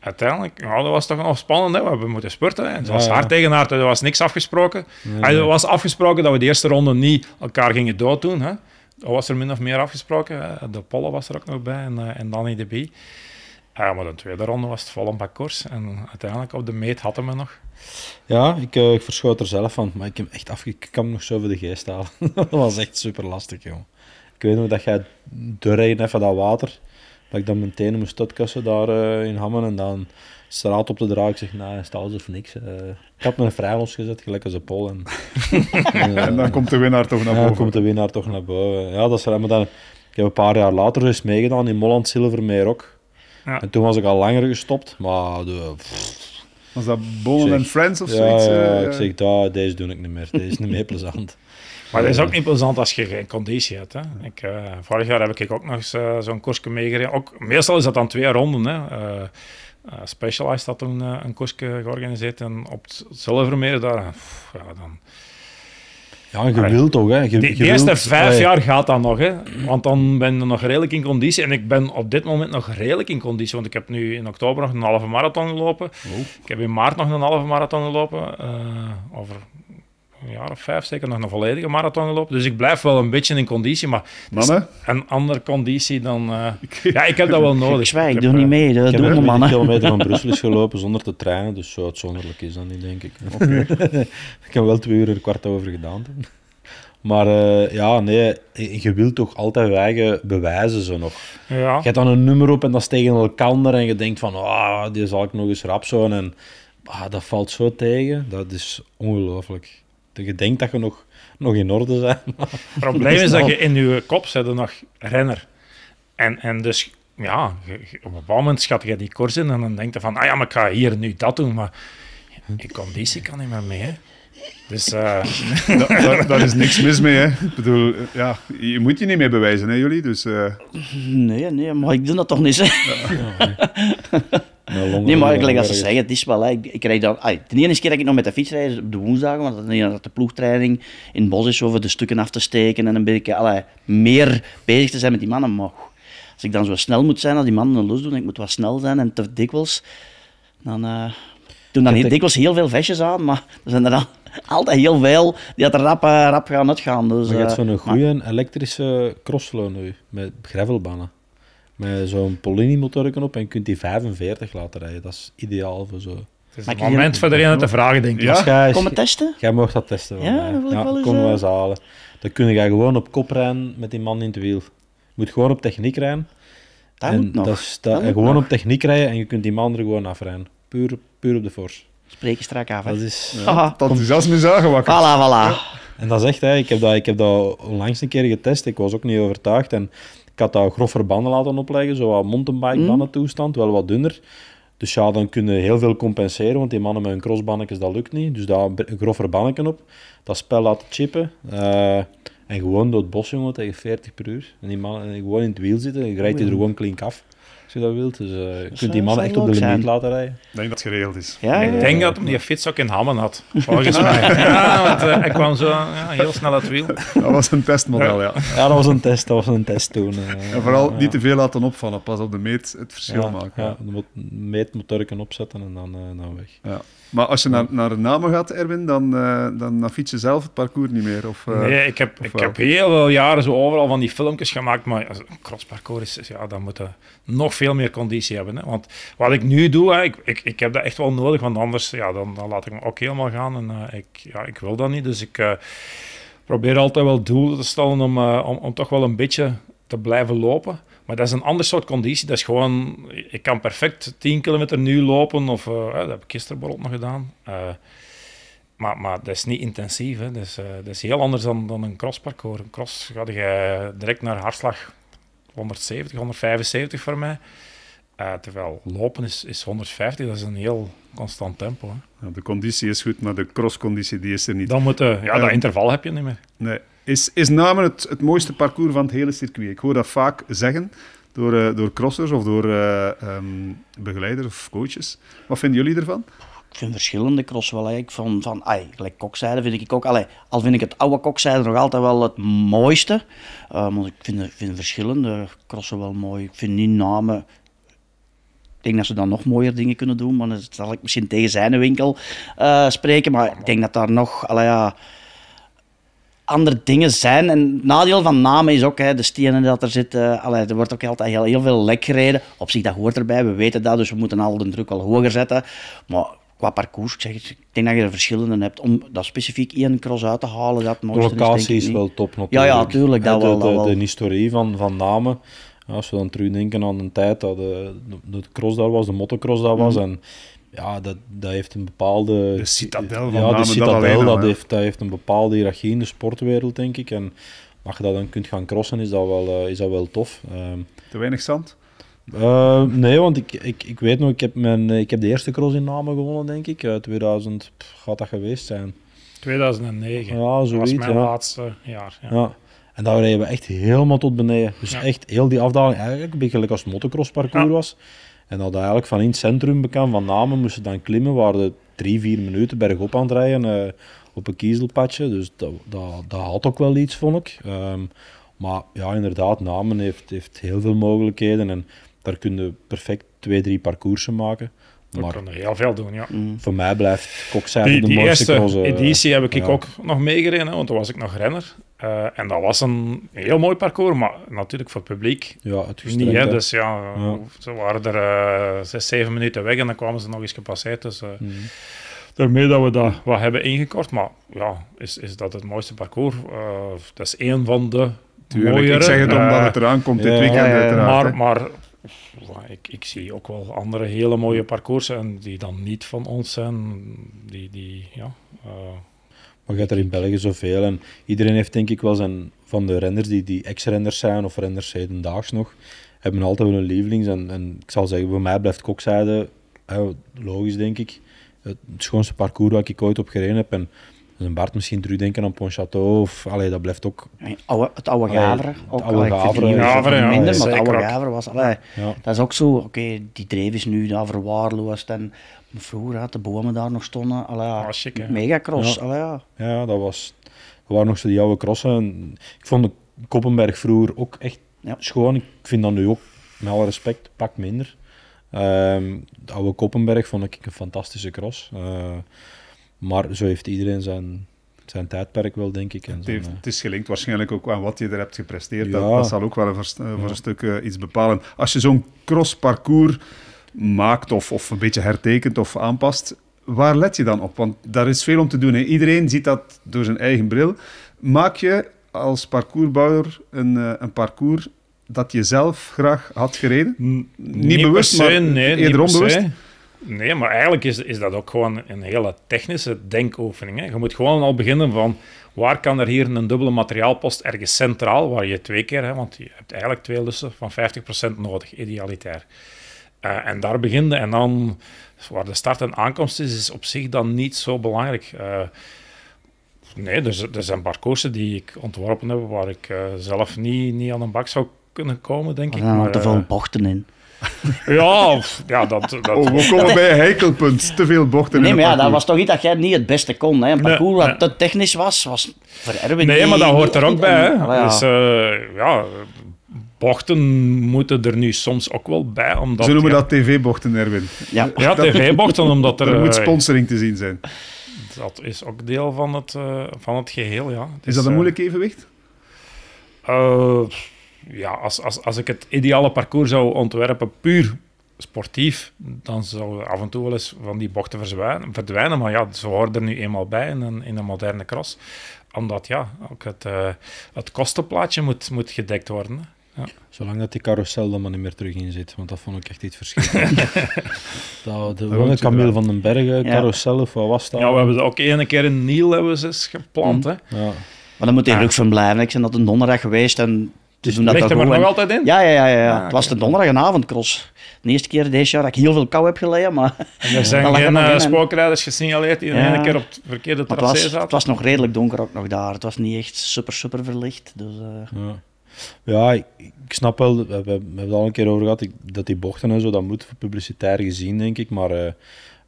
uiteindelijk, ja, dat was toch nog spannend. Hè? We hebben moeten spurten. Hè? Het was ja. hard tegen hard, er was niks afgesproken. Nee, nee. Er was afgesproken dat we de eerste ronde niet elkaar gingen dooddoen. Hè? Dat was er min of meer afgesproken. Hè? De Polle was er ook nog bij en, eh, en Danny de Bie. Ja, maar de tweede ronde was het vol een bak koers. En uiteindelijk op de meet hadden we nog. Ja, ik, eh, ik verschoot er zelf van, maar ik heb echt afge... Ik kan nog zo voor de geest halen. dat was echt super lastig, joh. Ik weet nog dat jij doorrijden even dat water, dat ik dan mijn tenen moest uitkussen daar eh, in Hammen en dan straat op te dragen. Ik zeg, nou, staat alles of niks. eh. ik had mijn vrij losgezet, gelijk als een pol. En, en, eh, En dan komt de winnaar toch naar ja, boven. komt de winnaar toch naar boven. Ja, dat is raar, maar dan... Ik heb een paar jaar later eens meegedaan in Molland Silvermeer ook. Ja. En toen was ik al langer gestopt, maar de, Was dat Bonen Zeg, and Friends of ja, zoiets? ja, eh, ik zeg, dat, deze doe ik niet meer. Deze is niet meer plezant. Maar dat is ook niet plezant als je geen conditie hebt. Hè? Ik, eh, vorig jaar heb ik ook nog eh, zo'n koersje meegereden. Ook, meestal is dat dan twee ronden. Hè? Eh, eh, Specialized had toen een koersje georganiseerd. En op het Zilvermeer daar... pff, ja, dan, Ja, je wilt toch, hè? Je, De, je de eerste wilt- vijf allee, jaar gaat dat nog, hè? want dan ben je nog redelijk in conditie. En ik ben op dit moment nog redelijk in conditie, want ik heb nu in oktober nog een halve marathon gelopen. Oh. Ik heb in maart nog een halve marathon gelopen. eh, over een jaar of vijf zeker nog een volledige marathon gelopen. Dus ik blijf wel een beetje in conditie, maar Mannen? een andere conditie dan... eh, ja, ik heb dat wel nodig. Ik zwijg, ik heb, doe eh, niet mee. Dat Ik heb doen de 20 mannen. kilometer van Brussel is gelopen zonder te trainen, dus zo uitzonderlijk is dat niet, denk ik. ik heb wel twee uur er kwart over gedaan toen. Maar eh, ja, nee, je wilt toch altijd je eigen bewijzen zo nog. Ja. Je hebt dan een nummer op en dat is tegen elkaar en je denkt van, ah, die zal ik nog eens rap zo. En ah, dat valt zo tegen, dat is ongelooflijk. Je denkt dat je nog, nog in orde bent. Het probleem is dat je in je kop zit er nog renner. En, en dus, ja, je- je- op een bepaald moment schat je die koers in en dan denk je van, ah ja, maar ik ga hier nu dat doen, maar in conditie kan niet meer mee. hè. Dus eh, Da- daar, daar is niks mis mee, hè. Ik bedoel, ja, je moet je niet mee bewijzen, hè, jullie? Dus eh, Nee, nee, maar ik doe dat toch niet. Hè. Nee, maar gelijk als ze zeggen, het is wel... hè, Ik, ik rijd dan, ai, de ene keer dat ik nog met de fiets rijd is op de woensdagen, want dan is dat de ploegtraining in het bos is over de stukken af te steken en een beetje allee, meer bezig te zijn met die mannen. Maar als ik dan zo snel moet zijn als die mannen een los doen, en ik moet wat snel zijn en te dikwijls, dan eh doen dan heel, ik- dikwijls heel veel vestjes aan, maar er zijn er al, altijd heel veel die dat er rap, eh, rap gaan uitgaan. Dus, Maar je hebt eh, zo'n goede elektrische crossflow nu, met gravelbannen. Met zo'n Polini-motor op en je kunt die 45 laten rijden. Dat is ideaal voor zo. het is ik- moment voor iedereen te vragen, denk ik. Ja. Kom het testen? jij mag dat testen. van Ja, mij. dat wil ik wel eens, kom eh. eens halen. Dan kun je gewoon op kop rijden met die man in het wiel. Je moet gewoon op techniek rijden. Dat en moet nog. dat is dat- Dat en moet gewoon nog. op techniek rijden en je kunt die man er gewoon afrijden. Puur, puur op de force. Spreek je strak af. hè. Dat is... Het enthousiasme is aangewakkerd. Voilà, voilà. En dat is echt, hè, ik, heb dat, ik heb dat onlangs een keer getest. Ik was ook niet overtuigd. En ik had dat groffer banden laten opleggen, zo wat mountainbike-banden toestand, wel wat dunner. Dus ja, dan kun je heel veel compenseren, want die mannen met hun crossbannetjes, dat lukt niet. Dus daar een groffer bannetje op, dat spel laten chippen. eh, en gewoon door het bos, jongen, tegen 40 per uur. En die mannen en gewoon in het wiel zitten, en je rijdt die er gewoon klink af. Als je dat wilt. Dus eh, je kunt die mannen zou echt op de limiet zijn. laten rijden. Ik denk dat het geregeld is. Ja, Ik ja. denk dat hem die fiets ook in Hammen had, volgens mij. Ja, want eh, hij kwam zo ja, heel snel uit het wiel. Dat was een testmodel, ja. Ja, dat was een test, dat was een test toen. eh. En vooral Ja. niet te veel laten opvallen, pas op de meet het verschil ja, maken. Ja, de mot- meetmotorken opzetten en dan, dan weg. Ja. Maar als je naar, naar de namen gaat, Erwin, dan, eh, dan, dan fiets je zelf het parcours niet meer. Of, eh, Nee, ik heb, ik heb heel veel jaren zo overal van die filmpjes gemaakt, maar als een crossparcours is, is- ja, dan moet je nog veel meer conditie hebben. Hè. Want wat ik nu doe, hè, ik, ik, ik heb dat echt wel nodig, want anders ja, dan, dan laat ik me ook helemaal gaan. En eh, ik, ja, ik wil dat niet, dus ik probeer altijd wel doelen te stellen om, om, om toch wel een beetje te blijven lopen. Maar dat is een ander soort conditie. Dat is gewoon, ik kan perfect 10 kilometer nu lopen, of eh, dat heb ik gisteren bijvoorbeeld nog gedaan. Eh, maar, maar dat is niet intensief. Hè. Dat, is, eh, dat is heel anders dan, dan een crossparcours. Een cross ga je direct naar hartslag 170, 175 voor mij. Terwijl lopen is, is 150, dat is een heel constant tempo. Hè. Ja, de conditie is goed, maar de crossconditie die is er niet. Dan moet, eh, ja, dat interval heb je niet meer. Nee. Is, is Namen het, het mooiste parcours van het hele circuit? Ik hoor dat vaak zeggen door, eh, door crossers of door eh, ehm, begeleiders of coaches. Wat vinden jullie ervan? Ik vind verschillende cross wel. Vond van, gelijk kokzijde vind ik ook, allee, al vind ik het oude kokzijde nog altijd wel het mooiste. Maar ik vind, vind verschillende crossen wel mooi. Ik vind niet namen. Ik denk dat ze dan nog mooier dingen kunnen doen, maar dan zal ik misschien tegen zijn winkel uh, spreken. Maar ik denk dat daar nog, allee, andere dingen zijn. En het nadeel van namen is ook hè, de stenen dat er zitten. Allee, er wordt ook altijd heel, heel veel lek gereden. Op zich, dat hoort erbij. We weten dat, dus we moeten al de druk al hoger zetten. Maar qua parcours, ik, zeg, ik denk dat je er verschillende hebt. Om dat specifiek één cross uit te halen, dat De mooiste locatie is, wel top natuurlijk. Ja, ja, tuurlijk, dat de, wel, dat de, wel. de historie van, van namen. Als we dan terugdenken aan een tijd dat de, de, de cross daar was, de motocross daar was. Mhm. En ja, dat, dat heeft een bepaalde... De citadel van ja, de dat citadel, dat, heeft, dat heeft een bepaalde hiërarchie in de sportwereld, denk ik. En als je dat dan kunt gaan crossen, is dat wel, eh, is dat wel tof. Ehm, Te weinig zand? eh, nee, want ik, ik, ik weet nog, ik heb, mijn, ik heb de eerste cross in Namen gewonnen, denk ik. Uh, 2000, pff, gaat dat geweest zijn? 2009. Ja, dat was zoiets. mijn ja. laatste jaar. Ja. Ja. En daar reden we echt helemaal tot beneden. Dus Ja. echt heel die afdaling, eigenlijk een beetje gelijk als het motocrossparcours Ja. was. En dat eigenlijk van in het centrum bekend van Namen moesten dan klimmen, waar de drie, vier minuten bergop aan het rijden eh, op een kiezelpadje. Dus dat, dat, dat had ook wel iets, vond ik. Ehm, maar ja, inderdaad, Namen heeft, heeft heel veel mogelijkheden en daar kun je perfect twee, drie parcoursen maken. We Maar kunnen heel veel doen, ja. Mm. voor mij blijft Kokzijde Die, de die mooiste eerste eh, editie heb ik ja. ook nog meegereden, hè, want toen was ik nog renner. Eh, en dat was een heel mooi parcours, maar natuurlijk voor het publiek Ja, het niet. Hè, hè. dus ja, Ja. ze waren er eh, zes, zeven minuten weg en dan kwamen ze nog eens gepasseerd. Dus eh, Mhm. daarmee dat we dat wat hebben ingekort. Maar ja, is, is dat het mooiste parcours? Eh, dat is één van de Tuurlijk, mooiere. ik zeg het omdat Eh, het eraan komt dit ja, weekend ja, ja. uiteraard. maar, maar ik, ik zie ook wel andere hele mooie parcoursen en die dan niet van ons zijn. Die, die ja, eh, Maar hebt er in België zoveel. En iedereen heeft denk ik wel zijn van de renners die, die ex-renners zijn of renners hedendaags nog, hebben altijd wel een lievelings. En, en ik zal zeggen, voor mij blijft Kokzijde, logisch denk ik, het schoonste parcours waar ik ooit op gereden heb. En een Bart misschien terugdenken aan Pontchâteau, of allee, dat blijft ook... Oude- het oude Gaveren. het Ook, oude Gaveren, zo ja, minder, maar het oude ook. Gaveren was... Allee, Ja, Dat is ook zo, oké, die dreef is nu daar verwaarloosd en vroeger had de bomen daar nog stonden. Allee, ja, Ah, chic, megacross. Ja. Allee, ja. ja, dat was... Dat waren nog zo die oude crossen. En ik vond de Koppenberg vroeger ook echt Ja. schoon. Ik vind dat nu ook, met alle respect, pak minder. Ehm, de oude Koppenberg vond ik een fantastische cross. Eh, maar zo heeft iedereen zijn, zijn tijdperk wel, denk ik. En Het, heeft, eh, het is gelinkt waarschijnlijk ook aan wat je er hebt gepresteerd. Ja. Dat, dat zal ook wel een voor Ja. een stuk eh, iets bepalen. Als je zo'n crossparcours maakt of, of een beetje hertekent of aanpast, waar let je dan op? Want daar is veel om te doen. Hè. Iedereen ziet dat door zijn eigen bril. Maak je als parcoursbouwer een, eh, een parcours dat je zelf graag had gereden? N- Niet bewust, se, maar nee, eerder onbewust? se. Nee, maar eigenlijk is, is dat ook gewoon een hele technische denkoefening. Hè. Je moet gewoon al beginnen van waar kan er hier een dubbele materiaalpost ergens centraal, waar je twee keer, hè, want je hebt eigenlijk twee lussen van 50% nodig, idealitair. Eh, en daar begin je en dan waar de start en aankomst is, is op zich dan niet zo belangrijk. Eh, nee, er, er zijn parcoursen die ik ontworpen heb waar ik eh, zelf niet, niet aan een bak zou kunnen komen, denk Er ik. Maar, eh, veel bochten in. ja, ja, dat... dat Oh, we komen bij een heikelpunt. Te veel bochten Nee, in maar ja, dat was toch iets dat jij niet het beste kon. Hè? Een parcours nee. wat te technisch was, was voor Erwin Nee, maar dat hoort er ook bij. Hè. Ja. Dus eh, ja, bochten moeten er nu soms ook wel bij. Omdat, Ze noemen ja, dat tv-bochten, Erwin. ja. Ja, tv-bochten, omdat er... Er moet eh, sponsoring te zien zijn. dat is ook deel van het, eh, van het geheel, ja. Is dat een moeilijk evenwicht? eh, ja, als, als, als ik het ideale parcours zou ontwerpen, puur sportief, dan zou af en toe wel eens van die bochten verzwijnen, verdwijnen. Maar ja, ze horen er nu eenmaal bij in een, in een moderne cross. Omdat ja, ook het, eh, het kostenplaatje moet, moet gedekt worden. hè. Zolang dat die carousel er maar niet meer terug in zit, want dat vond ik echt iets verschrikkelijk. dat, de je Camille van den Bergen, Ja. carousel of wat was dat? Ja, we hebben ook ene keer in Niel hebben we ze eens geplant. Hè. Ja. Maar dan moet hij Ah. rug van blijven. Ik ben dat een donderdag geweest en Dat ligt er goed. nog altijd in? Ja, ja, ja. ja. Ah, het was de donderdagavondcross. De eerste keer deze jaar dat ik heel veel kou heb geleden, maar, En er zijn geen en- spookrijders gesignaleerd die Ja. één keer op het verkeerde maar tracé zaten. het was nog redelijk donker ook nog daar. Het was niet echt super, super verlicht. Dus, eh, Ja, ja ik, ik snap wel, we, we, we hebben het al een keer over gehad, ik- dat die bochten en zo, dat moet voor publicitair gezien, denk ik. Maar eh,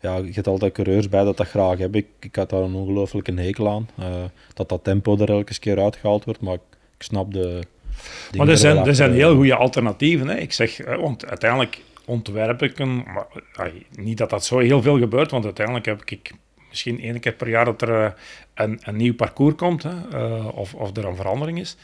ja, je hebt altijd coureurs bij dat dat graag hebben. Ik, ik had daar een ongelooflijke hekel aan. dat dat tempo er elke keer uitgehaald wordt, maar ik, ik snap de... Maar er zijn, er zijn heel goede alternatieven. Hè. Ik zeg, want uiteindelijk ontwerp ik een... Maar, ai, niet dat dat zo heel veel gebeurt, want uiteindelijk heb ik misschien één keer per jaar dat er eh, een, een nieuw parcours komt, hè, eh, of, of er een verandering is.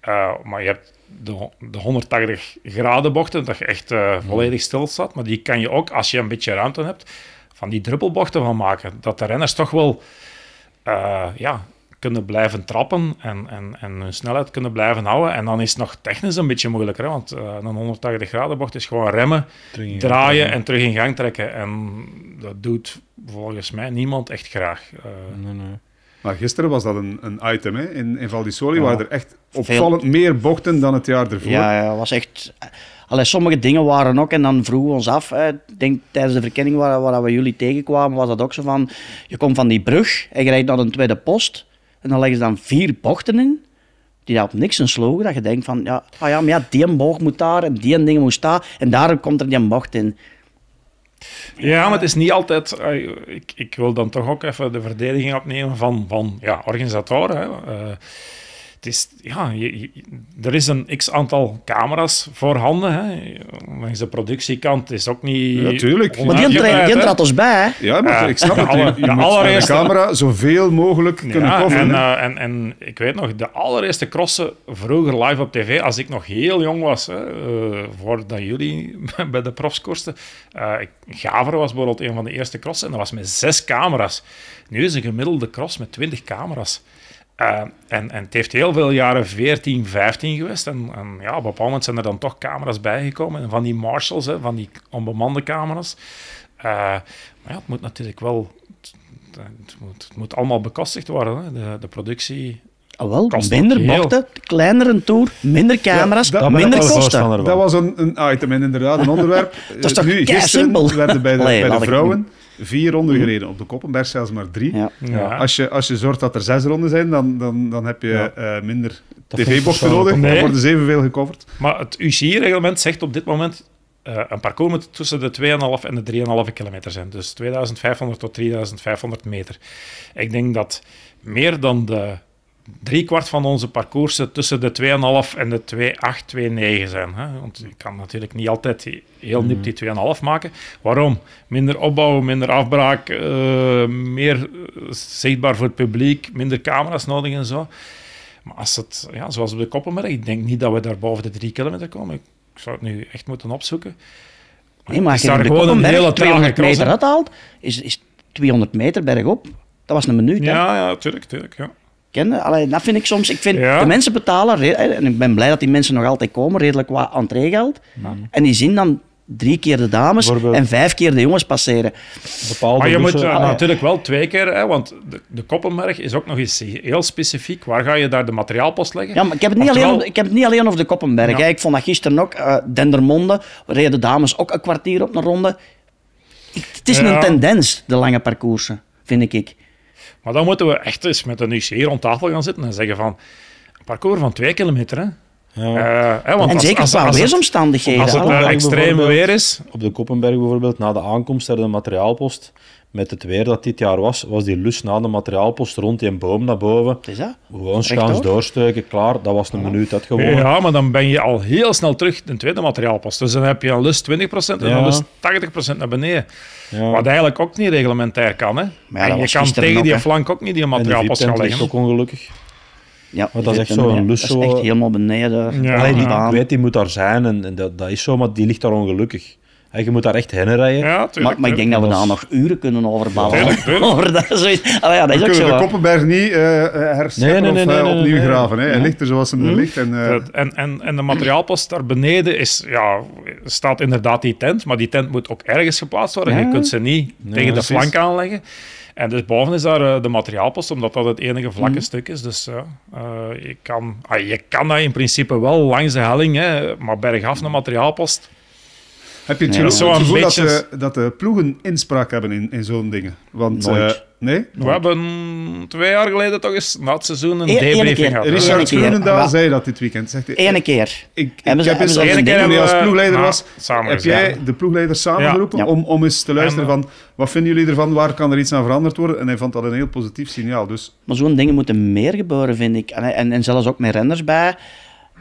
Eh, maar je hebt de, de 180 graden bochten, dat je echt eh, volledig stil staat. Maar die kan je ook, als je een beetje ruimte hebt, van die druppelbochten van maken. Dat de renners toch wel ja, kunnen blijven trappen en, en, en hun snelheid kunnen blijven houden. En dan is het nog technisch een beetje moeilijker, hè, want eh, een 180 graden bocht is gewoon remmen, Terug in gang draaien trekken. en terug in gang trekken. En dat doet volgens mij niemand echt graag. Eh, Nee, nee. Maar gisteren was dat een, een item hè. in, in Val di Soli, Ja. waren er echt opvallend meer bochten dan het jaar ervoor. ja, ja, was echt... Allee, sommige dingen waren ook, en dan vroegen we ons af, hè, ik denk tijdens de verkenning waar, waar we jullie tegenkwamen, was dat ook zo van, je komt van die brug en je rijdt naar een tweede post, en dan leggen ze dan vier bochten in, die op niks een slogen, dat je denkt van, ja, ah ja, maar ja, die boog moet daar, en die ding moet daar, en daar komt er die bocht in. Ja, maar het is niet altijd. eh, ik, ik wil dan toch ook even de verdediging opnemen van, van ja, organisatoren. Hè. Eh, het is, ja, je- je- er is een x aantal camera's voorhanden. Hè. Langs de productiekant is ook niet. Ja, tuurlijk. Maar die, trad ons bij, hè. Ja, maar Ja, ik snap het. de aller- Je, je de moet met de allereerste- camera zoveel mogelijk kunnen Ja, coveren. en, eh, en, en ik weet nog, de allereerste crossen vroeger live op tv, als ik nog heel jong was, hè, eh, voordat jullie bij de profs koersten. eh, ik- Gaveren was bijvoorbeeld een van de eerste crossen en dat was met zes camera's. Nu is een gemiddelde cross met twintig camera's. Eh, en, en het heeft heel veel jaren 14, 15 geweest. En, en ja, op een bepaald moment zijn er dan toch camera's bijgekomen. En van die marshals, hè, van die onbemande camera's. Eh, maar ja, het moet natuurlijk wel... Het moet, het moet allemaal bekostigd worden, hè. De, de productie... Ah, wel, minder bochten, kleiner een tour, minder camera's, dat- minder kosten. Dat was een, een item en inderdaad een onderwerp. Dat is toch nu, gisteren simpel? werden bij de, Allee, bij laat de ik- vrouwen vier ronden gereden. Op de Koppenberg zelfs maar drie. Ja. Ja. Als, je, als je zorgt dat er zes ronden zijn, dan, dan, dan heb je Ja. eh, minder tv-bochten nodig. ook. Dan Nee. worden ze evenveel gecoverd. Maar het UCI-reglement zegt op dit moment eh, een parcours moet tussen de 2,5 en de 3,5 kilometer zijn. Dus 2500 tot 3500 meter. Ik denk dat meer dan de driekwart van onze parcoursen tussen de 2,5 en de 2,8, 2,9 zijn. Hè? Want je kan natuurlijk niet altijd heel Mhm. nipt die 2,5 maken. Waarom? Minder opbouw, minder afbraak, eh, meer eh, zichtbaar voor het publiek, minder camera's nodig en zo. Maar als het, ja, zoals op de Koppenberg, ik denk niet dat we daar boven de drie kilometer komen. Ik zou het nu echt moeten opzoeken. Nee, maar Het als je daar gewoon een hele trage 200 cross, meter hè? uithaalt, is, is 200 meter bergop. Dat was een minuut, hè. Ja, ja, tuurlijk, tuurlijk. Ja. Ken je? Allee, dat vind ik soms... Ik vind, Ja. de mensen betalen, re- en ik ben blij dat die mensen nog altijd komen, redelijk wat entreegeld. En die zien dan drie keer de dames en vijf keer de jongens passeren. Bepaalde Maar je moet bussen- eh, ja. natuurlijk wel twee keer, hè, want de, de Koppenberg is ook nog eens heel specifiek. Waar ga je daar de materiaalpost leggen? Ja, maar ik heb het niet, Oftewel- alleen, over- ik heb het niet alleen over de Koppenberg. Ja. Ik vond dat gisteren ook. eh Dendermonde reden de dames ook een kwartier op een ronde. Ik- het is Ja. een tendens, de lange parcoursen, vind ik. Maar dan moeten we echt eens met een UCI rond tafel gaan zitten en zeggen van... Een parcours van twee kilometer, hè. Ja. Eh, hè, want en als- zeker als- qua als het- weersomstandigheden. Als het hè. eh, extreem weer is... Op de Koppenberg bijvoorbeeld, na de aankomst naar de materiaalpost, met het weer dat dit jaar was, was die lus na de materiaalpost rond die boom naar boven. Is dat. Gewoon schaans doorsteken, klaar. Dat was een minuut uit gewoon. Ja, maar dan ben je al heel snel terug de tweede materiaalpost. Dus dan heb je een lust 20% en Ja. een lust 80% naar beneden. Ja. Wat eigenlijk ook niet reglementair kan. Hè? Maar ja, en dat je kan tegen die flank ook niet die materiaalpost gaan VIP-tent ligt leggen. ook ongelukkig. Ja, dat is echt zo'n lus Dat zo- is echt helemaal beneden. Ja. Allee, die Ja, baan. Ik weet, die moet daar zijn en, en dat, dat is zo, maar die ligt daar ongelukkig. En je moet daar echt heen rijden. Ja, Maar, tuurlijk, maar ik denk dat we daar nog uren kunnen over babbelen. Tuurlijk, tuurlijk. Over dat, zoiets. Allee, ja, dat is We ook kunnen zo. de. Koppenberg niet herscheppen Nee, nee, nee, of opnieuw nee. graven. Hè. Hij ligt er zoals hij er ligt. En, eh, Dat- En, en, en de materiaalpost daar beneden is, ja, staat inderdaad die tent, maar die tent moet ook ergens geplaatst worden. Ja. Je kunt ze niet tegen de flank aanleggen. En dus boven is daar eh, de materiaalpost, omdat dat het enige vlakke Mhm. stuk is. Dus ja, eh, je, kan, ah, je kan dat in principe wel langs de helling, hè, maar bergaf naar materiaalpost. Heb je het Nee, gevoel, het dat, de, dat de ploegen inspraak hebben in, in zo'n dingen? Want, Nooit. eh, nee? We hebben twee jaar geleden toch eens na het seizoen een E- debriefing keer. gehad. Richard keer. Groenendaal Ja. zei dat dit weekend. Zegt hij, Ene keer. Ik, ik Hebben ze- heb eens, een toen hij als ploegleider ja, was, samen heb jij de ploegleider samengeroepen Ja. om, om eens te luisteren En, van wat vinden jullie ervan, waar kan er iets aan veranderd worden? En hij vond dat een heel positief signaal. Dus Maar zo'n dingen moeten meer gebeuren, vind ik. En, en, en zelfs ook met renners bij.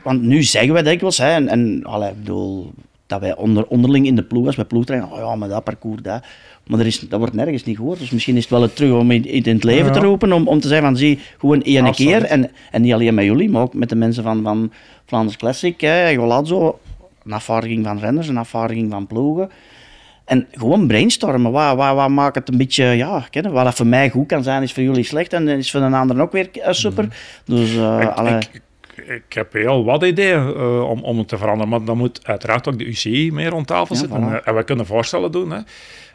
Want nu zeggen we dikwijls, hè, en, en allee, ik bedoel, dat wij onder, onderling in de ploeg, als wij ploegtrainen, oh ja, maar dat parcours, dat. Maar er is, dat wordt nergens niet gehoord. Dus misschien is het wel het terug om in, in het leven Ja. te roepen, om, om te zeggen van, zie, gewoon één Absoluut. keer. En, en niet alleen met jullie, maar ook met de mensen van, van Vlaanders Classic, hè, Golazzo, een afvaardiging van renners, een afvaardiging van ploegen. En gewoon brainstormen. Wat, wat, wat maakt het een beetje, ja, kennen, wat dat voor mij goed kan zijn, is voor jullie slecht en is voor een ander ook weer eh, super. Dus, eh, Ik, allee, ik, ik heb heel wat ideeën eh, om, om het te veranderen, maar dan moet uiteraard ook de UCI meer rond tafel Ja, zitten. voilà. En, eh, en we kunnen voorstellen doen. Hè.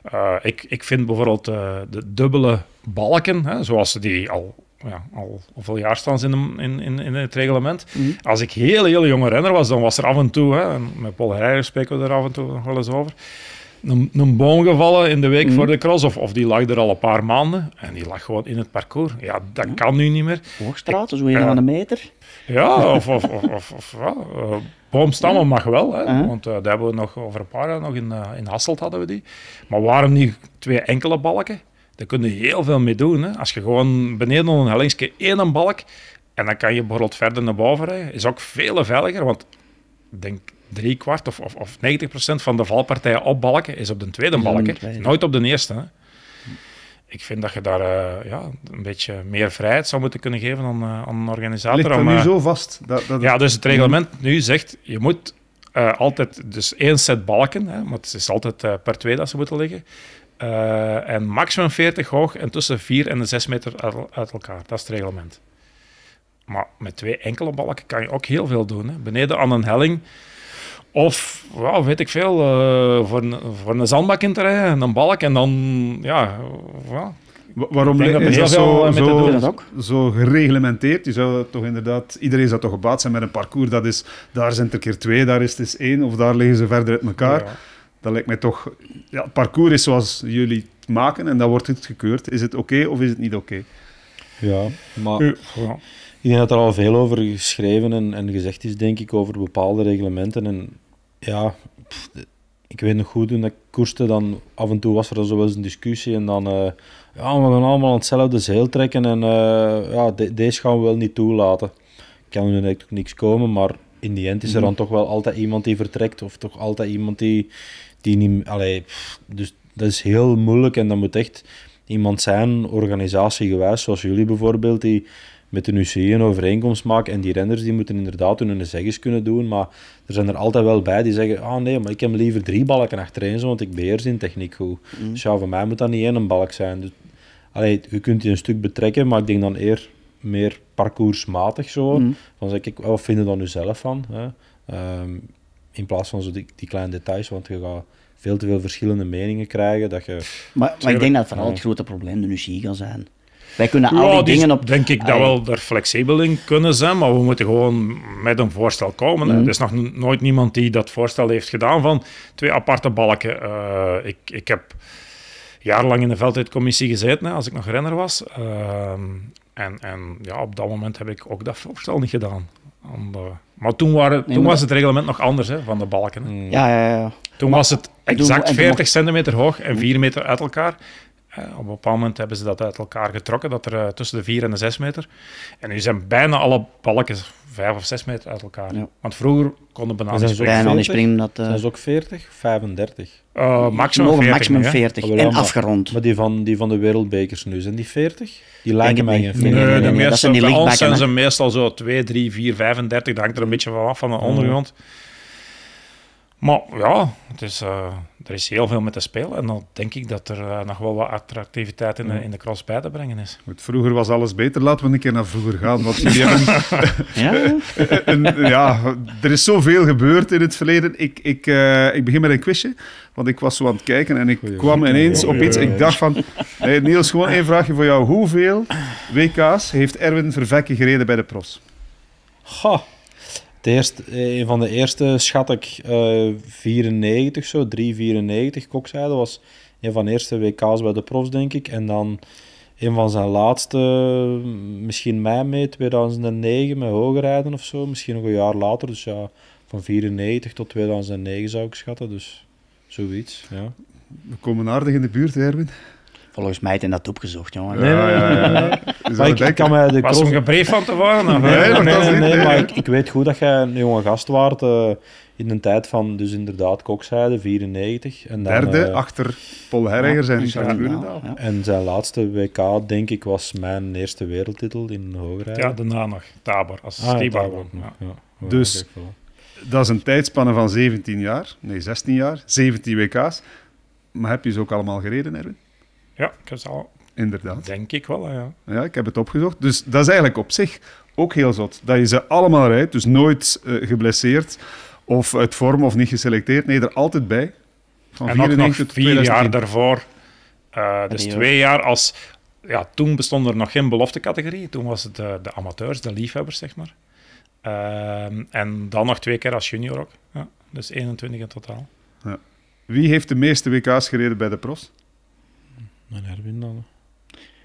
Eh, ik, ik vind bijvoorbeeld de dubbele balken, hè, zoals ze die al, ja, al hoeveel jaar staan ze in, in, in, in het reglement. Mhm. Als ik heel, heel jonge renner was, dan was er af en toe, hè, en met Paul Heijer spreken we er af en toe nog wel eens over, een, een boom gevallen in de week Mhm. voor de cross, of, of die lag er al een paar maanden, en die lag gewoon in het parcours. Ja, dat kan nu niet meer. Hoogstraat, zo een Ja. van de meter. Ja, of, of, of, of, of ja, eh, boomstammen mag wel, hè, want eh daar hebben we nog over een paar jaar nog in, eh, in Hasselt hadden we die. Maar waarom niet twee enkele balken? Daar kun je heel veel mee doen. Hè. Als je gewoon beneden een hellingsje één balk en dan kan je bijvoorbeeld verder naar boven rijden, is ook veel veiliger, want ik denk drie kwart of, of, of 90 procent van de valpartijen op balken is op de tweede Is op de balk, hè. tweede. nooit op de eerste. Hè. Ik vind dat je daar eh, ja, een beetje meer vrijheid zou moeten kunnen geven aan, eh, aan een organisator. ligt dat om, nu eh, zo vast? Dat, dat ja, dus het reglement nu zegt, je moet eh, altijd dus één set balken, hè, maar het is altijd eh, per twee dat ze moeten liggen. Eh, en maximum 40 hoog en tussen 4 en de 6 meter uit, uit elkaar. Dat is het reglement. Maar met twee enkele balken kan je ook heel veel doen. Hè. Beneden aan een helling. Of, ja, weet ik veel, eh, voor, een, voor een zandbak in te rijden, een balk en dan, ja, ja Wa- Waarom is dat zo, te zo, gereglementeerd? Je zou toch inderdaad, iedereen zou toch gebaat zijn met een parcours. Dat is, daar zijn er keer twee, daar is het eens één, of daar liggen ze verder uit elkaar. ja. Dat lijkt mij toch. Ja, het parcours is zoals jullie het maken en dan wordt het gekeurd. Is het oké of is het niet oké? Ja, maar Ja. ik denk dat er al veel over geschreven en, en gezegd is, denk ik, over bepaalde reglementen. En ja, pff, ik weet nog goed, toen ik koerste, dan af en toe was er dan zo wel eens een discussie en dan... eh, ja, we gaan allemaal aan hetzelfde zeel trekken en eh, ja, de- deze gaan we wel niet toelaten. Kan er natuurlijk niks komen, maar in die end is er dan toch wel altijd iemand die vertrekt of toch altijd iemand die, die niet... Allee, pff, dus dat is heel moeilijk en dat moet echt iemand zijn, organisatiegewijs, zoals jullie bijvoorbeeld, die met de UCI een overeenkomst maken. En die renners die moeten inderdaad hun zeggens kunnen doen, maar er zijn er altijd wel bij die zeggen, ah nee, maar ik heb liever drie balken achterin, zo, want ik beheers in techniek goed. Dus ja, voor mij moet dat niet één balk zijn. Dus, allee, je kunt die een stuk betrekken, maar ik denk dan eer meer parcoursmatig zo. Mhm. Dan zeg ik, wat vind je dan nu zelf van? Hè? Ehm, in plaats van zo die, die kleine details, want je gaat veel te veel verschillende meningen krijgen. Dat je, Maar, maar ik denk dat vooral het grote probleem de UCI gaat zijn. Wij kunnen al Ja, die die dingen op... denk ik dat we er flexibel in kunnen zijn, maar we moeten gewoon met een voorstel komen. Mhm. Er is nog nooit niemand die dat voorstel heeft gedaan van twee aparte balken. Eh, ik, ik heb jarenlang in de veldtijdcommissie gezeten, hè, als ik nog renner was. Ehm, en, en ja, op dat moment heb ik ook dat voorstel niet gedaan. De- maar toen, waren, toen maar was het reglement nog anders hè, van de balken. Ja, ja, ja. Toen was het exact en toen 40 mocht- centimeter hoog en 4 meter uit elkaar. Eh, op een bepaald moment hebben ze dat uit elkaar getrokken, dat er eh, tussen de 4 en de 6 meter. En nu zijn bijna alle balken 5 of 6 meter uit elkaar. Ja. Want vroeger konden bananen springen. Bijna niet 40? springen dat... eh, Zijn ze ook 40? 35? Eh, maximum mogen 40 maximum nu, hè. 40 Ah, wel, en ja, maar- afgerond. Maar die van, die van de wereldbekers nu, zijn die 40? Die lijken mij niet. geen Nee, 40. nee, Nee, nee, de dat meeste, zijn die bij ons zijn ze meestal zo 2, 3, 4, 35. Dat hangt er een beetje van af van de ondergrond. Maar ja, het is, eh, er is heel veel met te spelen. En dan denk ik dat er eh, nog wel wat attractiviteit in de, in de cross bij te brengen is. Goed, vroeger was alles beter. Laten we een keer naar vroeger gaan. Want jullie hebben Ja? een- ja, er is zoveel gebeurd in het verleden. Ik, ik, eh, ik begin met een quizje. Want ik was zo aan het kijken en ik Goeie. kwam ineens op iets. Ik dacht van... Nee, Niels, gewoon één vraagje voor jou. Hoeveel WK's heeft Erwin Vervekke gereden bij de pros? Goh. De eerste, eh, een van de eerste schat ik eh 94, zo, 3,94 kokzijde. was een van de eerste WK's bij de profs, denk ik. En dan een van zijn laatste, misschien mei mee, 2009, met hoger rijden of zo. Misschien nog een jaar later. Dus ja, van 94 tot 2009 zou ik schatten. Dus zoiets, ja. We komen aardig in de buurt, Erwin. Volgens mij heeft hij dat opgezocht, jongen. Nee, nee, nee, nee, nee. Je zou Maar ik, ik kan mij de Was cross... hem gebriefd van tevoren? Of, Nee, nee, nee, niet, nee, nee. maar ik, ik weet goed dat jij een jonge gast waart eh, in de tijd van, dus inderdaad, kokzijde, 94. En dan, Derde, eh, achter Paul Herregers en Richard Ja, Groenendaal. ja. En zijn laatste WK, denk ik, was mijn eerste wereldtitel in hoogrijden. Ja, daarna nog. Tabor, als Ah, ja, Dus-. Dat is een tijdspanne van 17 jaar. Nee, 16 jaar. 17 WK's. Maar heb je ze ook allemaal gereden, Erwin? Ja, ik heb ze al, Inderdaad. denk ik wel, ja. Ja, ik heb het opgezocht. Dus dat is eigenlijk op zich ook heel zot. Dat je ze allemaal rijdt, dus nooit eh, geblesseerd of uit vorm of niet geselecteerd. Nee, er altijd bij. Van En ook nog 94 tot vier jaar 2010. daarvoor. eh, dus Die twee jaar als... Ja, toen bestond er nog geen beloftecategorie. Toen was het de, de amateurs, de liefhebbers, zeg maar. Ehm, en dan nog twee keer als junior ook. Ja, dus 21 in totaal. Wie heeft de meeste WK's gereden bij de pros? Mijn Erwin dan.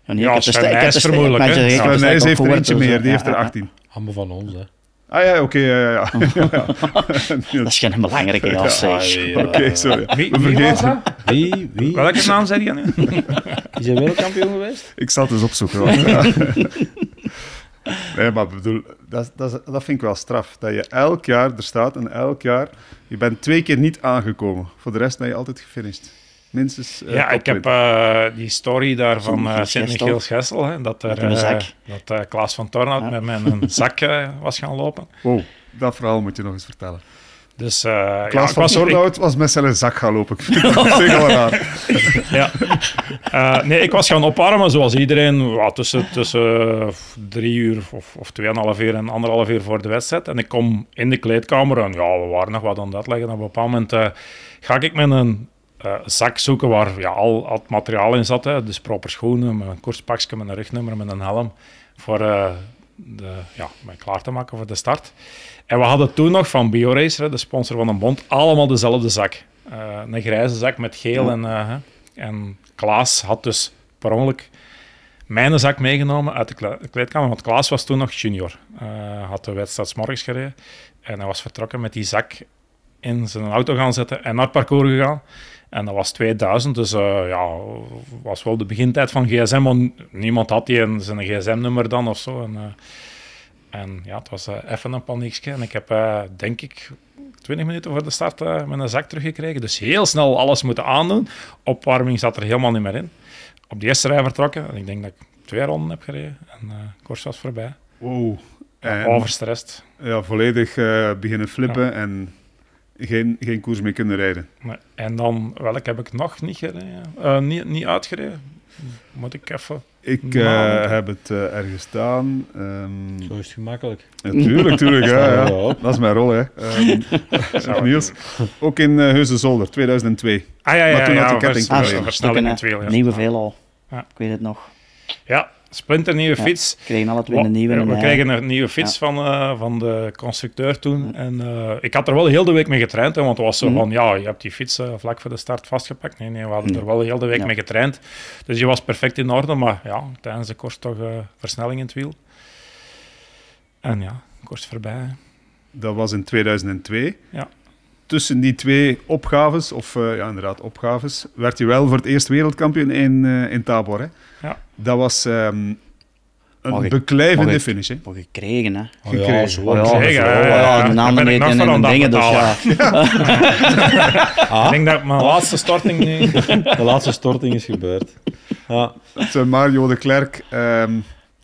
Ja, nee, Ja, ik heb de Nijs de sta- vermoedelijk, de- ik heb Nijs heeft er eentje dus, meer, die heeft ja, er ja. 18. Allemaal van ons, hè. Ah ja, oké, ja, ja. ja. Dat is geen belangrijke jas, zeg. Oké, sorry. Wie, We wie was vergeten. dat? Wie? Wie? Welke naam zei die nu? Is hij wereldkampioen geweest? Ik zal het eens opzoeken. ja. Nee, maar ik bedoel, dat, dat, dat vind ik wel straf. Dat je elk jaar er staat en elk jaar... Je bent twee keer niet aangekomen. Voor de rest ben je altijd gefinished. Minstens eh, Ja, ik heb 20. eh, die story daar van eh Sint-Michiels Sint-Michiel Schessel. hè, Dat, er, dat Klaas van Tornout Ja. met mijn zak was gaan lopen. Wow, dat verhaal moet je nog eens vertellen. Dus, eh, ja, Klaas ik van was- Tornout was met zijn zak gaan lopen. Ik vind dat al raar. Ja. Eh, nee, ik was gaan opwarmen zoals iedereen, ja, tussen, tussen drie uur of, of tweeënhalf uur en anderhalf uur voor de wedstrijd. En ik kom in de kleedkamer en ja, we waren nog wat aan het uitleggen. En op een bepaald moment eh, ga ik met een eh, zak zoeken waar ja, al, al het materiaal in zat. Hè. Dus proper schoenen, met een koerspakje, met een rugnummer, met een helm. Voor eh, de, ja, mij klaar te maken voor de start. En we hadden toen nog van BioRacer, de sponsor van een bond, allemaal dezelfde zak. Eh, een grijze zak met geel en... En Klaas had dus per ongeluk mijn zak meegenomen uit de kle- kleedkamer, want Klaas was toen nog junior. Had de wedstrijd 's morgens gereden en hij was vertrokken met die zak in zijn auto gaan zetten en naar het parcours gegaan. En dat was 2000, dus eh, ja, was wel de begintijd van gsm, want niemand had die en zijn gsm-nummer dan of zo. En, eh, en ja, het was eh, even een paniekje. En ik heb, denk ik, 20 minuten voor de start mijn zak teruggekregen. Dus heel snel alles moeten aandoen. Opwarming zat er helemaal niet meer in. Op de eerste rij vertrokken. En ik denk dat ik twee ronden heb gereden. En eh koers was voorbij. Wow. En, Overstrest. ja, volledig beginnen flippen en geen, geen koers meer kunnen rijden. Nee. En dan, welk heb ik nog niet gereden? Eh, niet, niet uitgereden. Moet ik even... Ik eh, Nou. heb het eh, ergens staan. Ehm, Zo is het gemakkelijk. Natuurlijk, tuurlijk. Ja, ja. Dat is mijn rol, hè. Ehm, Niels, ook in uh, Heusden-Zolder, 2002. Ah ja, ja, Maar toen ja, had de ja, ketting. Ja. Nieuwe veelal. Ja. Ik weet het nog. ja, splinternieuwe Ja. fiets. We kregen alle twee een nieuwe. We hij- kregen een nieuwe fiets van, eh, van de constructeur toen. En eh, ik had er wel heel de week mee getraind, hè, want het was zo Mhm. van, ja, je hebt die fiets eh, vlak voor de start vastgepakt. Nee, nee, we hadden Mhm. er wel heel de week Ja. mee getraind. Dus je was perfect in orde, maar ja, tijdens de koers toch eh, versnelling in het wiel. En ja, koers voorbij. Dat was in 2002. Ja. Tussen die twee opgaves, of eh, ja, inderdaad opgaves, werd je wel voor het eerst wereldkampioen in, eh, in Tabor. Hè? Ja. Dat was ehm, Mag een ik- beklijvende mag ik- finish. Hè? Wat gekregen, hè. Oh, ja, Gekregen. zo. Oh, ja, Gekregen, ja, ja, niet nog en en dat dingen, dus ja. Ah, Ik denk dat mijn laatste storting nu... de laatste storting is gebeurd. Ja. Het Mario de Klerk, ehm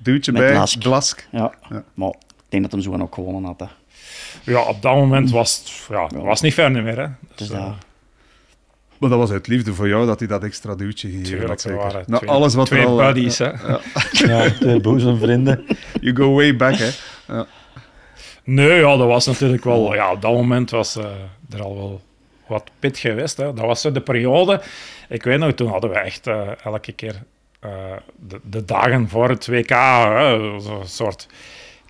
duwtje Met bij, Blask. Blask. Ja. Ja. maar ik denk dat hem zo ook gewonnen had. Hè. Ja, op dat moment was het ja, was niet ver meer. Hè. Dus Dus, Maar dat was uit liefde voor jou dat hij dat extra duwtje gegeven had, zeker. twee, alles wat twee er al... eh, buddies. Hè. Ja, twee boezemvrienden. You go way back, hè. Nee, ja, dat was natuurlijk wel... Ja, op dat moment was eh, er al wel wat pit geweest. Hè. Dat was zo de periode... Ik weet nog, toen hadden we echt eh, elke keer eh, de, de dagen voor het WK zo'n soort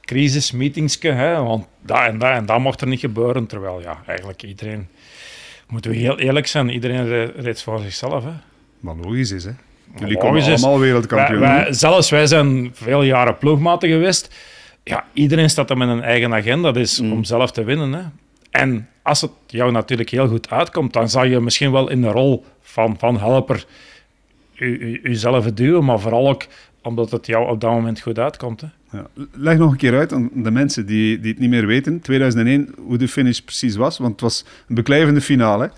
crisismeetingske, hè, want dat en dat en dat mocht er niet gebeuren. Terwijl, ja, eigenlijk iedereen... Moeten we heel eerlijk zijn, iedereen re- reed voor zichzelf. Hè. Maar logisch is, hè. Jullie Logisch komen is- allemaal wereldkampioen. wij, zelfs wij zijn veel jaren ploegmaten geweest. Ja, iedereen staat er met een eigen agenda. Dat is om zelf te winnen. Hè. En als het jou natuurlijk heel goed uitkomt, dan zal je misschien wel in de rol van, van helper u, u, uzelf duwen, maar vooral ook omdat het jou op dat moment goed uitkomt. Hè. Ja. Leg nog een keer uit aan de mensen die, die het niet meer weten, 2001, hoe de finish precies was. Want het was een beklijvende finale.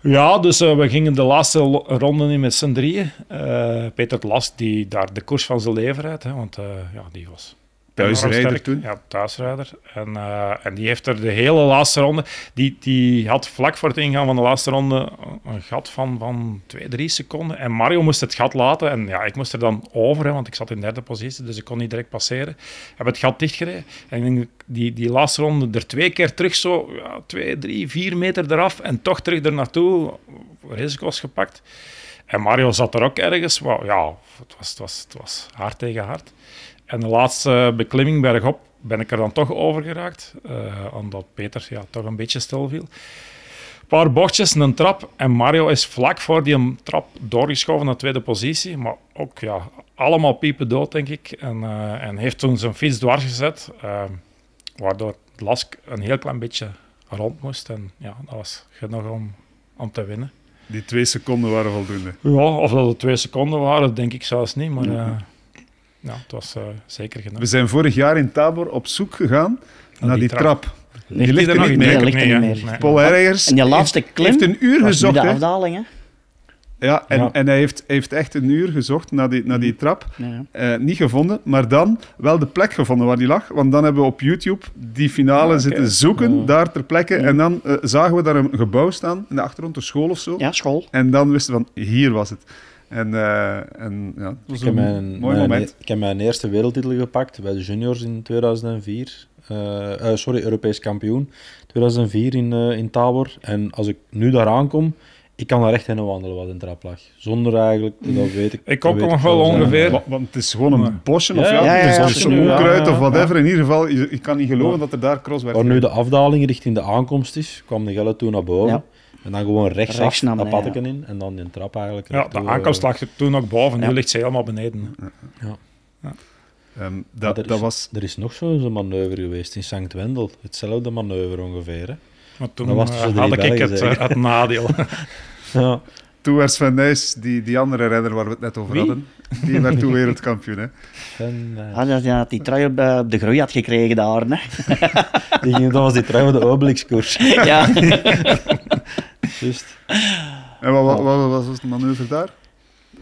Ja, dus eh, we gingen de laatste ronde in met z'n drieën. Eh, Peter Last, die daar de koers van zijn leven rijdt, hè, want eh, ja, die was Thuisrijder toen. Ja, thuisrijder. En, eh, en die heeft er de hele laatste ronde... Die, die had vlak voor het ingaan van de laatste ronde een gat van, van twee, drie seconden. En Mario moest het gat laten. En ja, ik moest er dan over, hè, want ik zat in derde positie, dus ik kon niet direct passeren. Heb het gat dichtgereden. En ik denk, die, die laatste ronde er twee keer terug zo... Ja, twee, drie, vier meter eraf. En toch terug er naartoe. Risico's gepakt. En Mario zat er ook ergens. Maar ja, het was, het was, het was hard tegen hard. En de laatste beklimming bergop ben ik er dan toch over geraakt. eh, omdat Peter ja, toch een beetje stil viel. Een paar bochtjes, een trap. En Mario is vlak voor die trap doorgeschoven naar tweede positie. Maar ook ja, allemaal piepen dood, denk ik. En, eh, en heeft toen zijn fiets dwars gezet. eh, waardoor Lask een heel klein beetje rond moest. En ja, dat was genoeg om, om te winnen. Die twee seconden waren voldoende. Ja, of dat het twee seconden waren, denk ik zelfs niet. Maar ja, het was eh, zeker genoeg. We zijn vorig jaar in Tabor op zoek gegaan naar die die trap. trap. Ligt ligt die er nog niet meer. Nee, ligt er niet hè? meer. Nee. Paul En die laatste heeft, klim heeft een uur gezocht. de hè. afdaling, hè? Ja, en, Ja. en hij heeft, heeft echt een uur gezocht naar die, naar die trap. Ja. Eh, niet gevonden, maar dan wel de plek gevonden waar die lag. Want dan hebben we op YouTube die finale oké. zitten zoeken, Ja. daar ter plekke. En dan eh, zagen we daar een gebouw staan, in de achtergrond, een school of zo. ja, school. En dan wisten we van, hier was het. En, eh, en ja, het was Ik heb, een mijn, mooi mijn- moment. ik heb mijn eerste wereldtitel gepakt bij de juniors in 2004. Eh, eh, sorry, Europees kampioen. 2004 in, eh, in Tabor. En als ik nu daar aankom, ik kan daar echt heen wandelen wat in trap lag. Zonder eigenlijk, dat weet ik. Ik ook nog wel zijn. ongeveer. Wa- Want het is gewoon een bosje, of Ja, ja, ja, ja, het ja, is een is nu, onkruid ja, of ja, whatever. In ieder geval, je kan niet geloven dat er daar cross werd. Waar nu de afdaling richting de aankomst is, kwam de Gelle toen naar boven. Ja. En dan gewoon rechtsaf, Rechts naar dat beneden, padje in. En dan die trap eigenlijk. Ja, de aankomst eh, lag er toen nog boven, nu Ja. ligt ze helemaal beneden. Ehm, maar dat, er dat is- was... Er is nog zo'n manoeuvre geweest in Sankt Wendel. Hetzelfde manoeuvre ongeveer. Hè? Maar toen Dat was eh, de had ik Belgen, het, zeker? eh, het nadeel. Ja. Toen werd Sven Nys, die, die andere renner waar we het net over Wie? hadden, die werd toen wereldkampioen. Hè. En, eh, Ah, had die trui op, de groei had gekregen daar. Hè? die ging, dat was die trouw van de Obelix-koers. ja. Juist. En wat, wat, wat was de manoeuvre daar?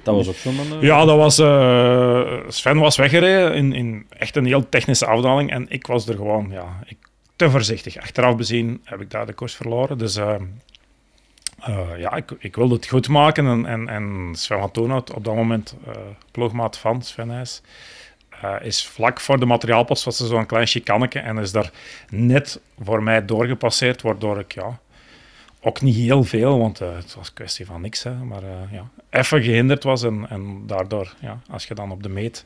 Dat was ook zo'n manoeuvre. Ja, dat was, eh, Sven was weggereden in, in echt een heel technische afdaling. En ik was er gewoon ja, ik, te voorzichtig. Achteraf bezien heb ik daar de koers verloren. Dus eh, eh, ja, ik, ik wilde het goed maken. En, en, en Sven van Toonhout, op dat moment eh ploegmaat van Sven eh, is vlak voor de materiaalpost was er zo'n klein chicanneke. En is daar net voor mij doorgepasseerd, waardoor ik ja, ook niet heel veel, want eh, het was een kwestie van niks. Hè, maar eh, ja, even gehinderd was en, en daardoor, ja, als je dan op de meet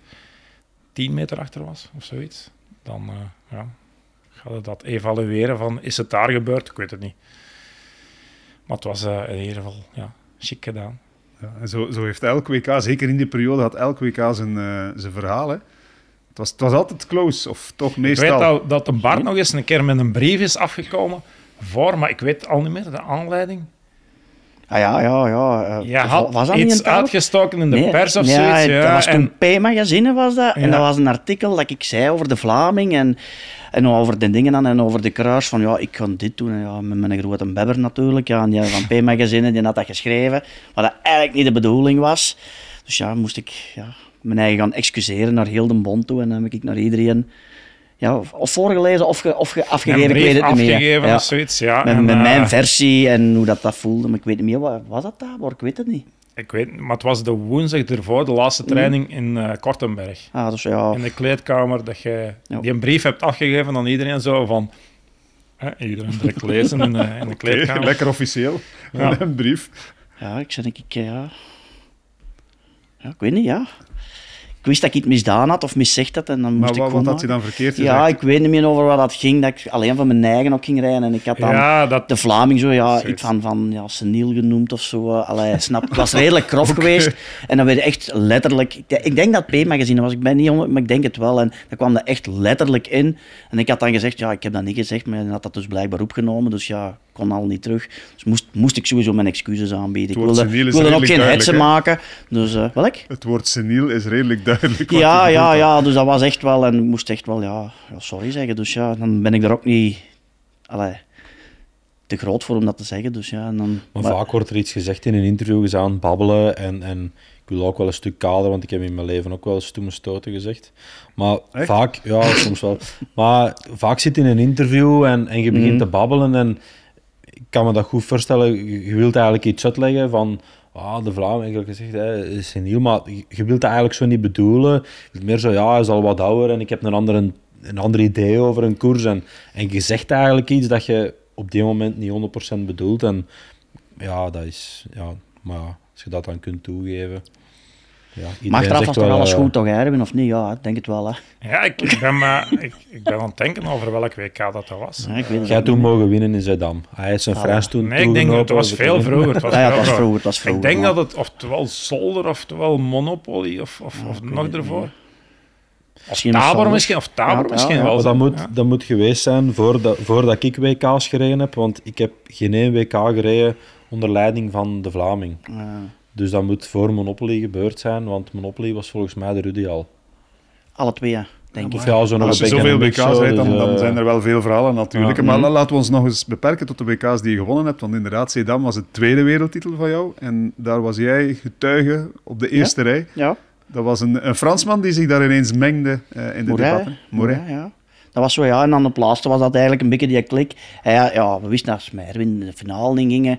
10 meter achter was of zoiets, dan eh, ja, ga je dat evalueren van is het daar gebeurd? Ik weet het niet. Maar het was in ieder geval ja, chic gedaan. Ja, en zo, zo heeft elk WK, zeker in die periode, had elk WK zijn, zijn verhaal. Hè. Het, was, het was altijd close, of toch Ik meestal. weet dat, dat de Bart nog eens een keer met een brief is afgekomen voor, maar ik weet al niet meer de aanleiding. Ah, ja, ja, ja. eh, Je had was dat iets uitgestoken in de Nee, pers of ja, zoiets. dat Ja, was en, P-magazine was dat. En dat was een artikel dat ik zei over de Vlaming en, en over de dingen dan, en over de kruis van ja, ik ga dit doen. En ja, met mijn grote bebber natuurlijk. Ja, en die van P-magazine die had dat geschreven, maar dat eigenlijk niet de bedoeling was. Dus ja, moest ik ja, mijn eigen gaan excuseren naar heel de bond toe. En dan heb ik naar iedereen ja, of- voorgelezen of, ge, of ge- Een afgegeven, ik weet het niet meer. afgegeven Ja. of zoiets, ja. Met, en, met eh, mijn versie en hoe dat, dat voelde, maar ik weet niet meer, wat was dat daar? Ik weet het niet. Ik weet, maar het was de woensdag ervoor, de laatste Mm. training in eh, Kortenberg. Ah, dus ja, In de kleedkamer, dat je Ja. die een brief hebt afgegeven aan iedereen zo van... Hè, iedereen direct lezen in de, in de kleedkamer. lekker officieel. Ja. Een brief. ja, ik zei denk ik, ja. ja, ik weet niet, ja. Ik wist dat ik iets misdaan had of miszegd had en dan moest Maar ik wat, had je dan verkeerd gezegd? Ja, ik weet niet meer over wat dat ging, dat ik alleen van mijn eigen ook ging rijden en ik had dan... Ja, dat, De Vlaming zo, ja, iets van, van ja, seniel genoemd of zo. eh, Allee, snap, het was redelijk grof geweest. En dan werd echt letterlijk... Ik, denk- ik dat P-magazine was, ik ben niet honderd, maar ik denk het wel. En dan kwam dat echt letterlijk in. En ik had dan gezegd, ja, ik heb dat niet gezegd, maar hij had dat dus blijkbaar opgenomen. Dus ja, ik kon al niet terug. Dus moest, moest ik sowieso mijn excuses aanbieden. Ik woord wilde, ik wilde ook geen hetsen maken. Dus, eh welk? Het woord seniel is redelijk duidelijk. Ja, ja, ja, dus dat was echt wel, en ik moest echt wel, ja, ja, sorry zeggen. Dus ja, dan ben ik er ook niet, allee, te groot voor om dat te zeggen. Dus ja, en dan, Maar, maar- vaak wordt er iets gezegd in een interview gezaan, babbelen en, en ik wil ook wel een stuk kader, want ik heb in mijn leven ook wel eens stomme stoten gezegd. Maar Echt? vaak, ja, soms wel. Maar vaak zit je in een interview en, en je begint Mhm. te babbelen en ik kan me dat goed voorstellen. Je, wilt eigenlijk iets uitleggen van, ah, de Vlaming, eigenlijk gezegd, hè, is seniel, maar je, wilt dat eigenlijk zo niet bedoelen. Meer zo, ja, hij is al wat ouder en ik heb een andere, een ander idee over een koers. En, en je zegt eigenlijk iets dat je op die moment niet 100% bedoelt. En ja, dat is, ja, maar als je dat dan kunt toegeven. Ja, Maar achteraf was toch alles eh, goed, toch, Erwin? Of niet? Ja, ik denk het wel, hè. ja, ik, ik, ben, maar, ik, ik ben aan het denken over welk WK dat, dat was. Ja, ik weet het Jij toen mogen winnen in Zeddam. Hij is zijn. Frans toen Nee, ik denk dat het was veel vroeger. Het was Ja, ja, het was vroeger. vroeger, het was vroeger. Ik denk dat het oftewel Solder, oftewel Monopoly, of, of, of nog ervoor. Of Tabor misschien, of Tabor Ja, misschien ja, wel. Dat moet, Ja. dat moet geweest zijn voordat, voordat ik WK's gereden heb, want ik heb geen één WK gereden onder leiding van de Vlaming. Dus dat moet voor Monopoly gebeurd zijn, want Monopoly was volgens mij de Rudy al. alle twee, ja, denk ik. ja, zo nog Als je zoveel WK's zo, rijdt, dan, dan eh, zijn er wel veel verhalen natuurlijk. Ja. Maar la- laten we ons nog eens beperken tot de WK's die je gewonnen hebt. Want inderdaad, Zedam was het tweede wereldtitel van jou. En daar was jij getuige op de eerste rij. Ja, Dat was een, een Fransman die zich daar ineens mengde eh, in de debatten. Moret. Ja, ja. Dat was zo, ja. En aan de laatste was dat eigenlijk een beetje die klik. Ja, ja we wisten dat Merwin in de finale in gingen.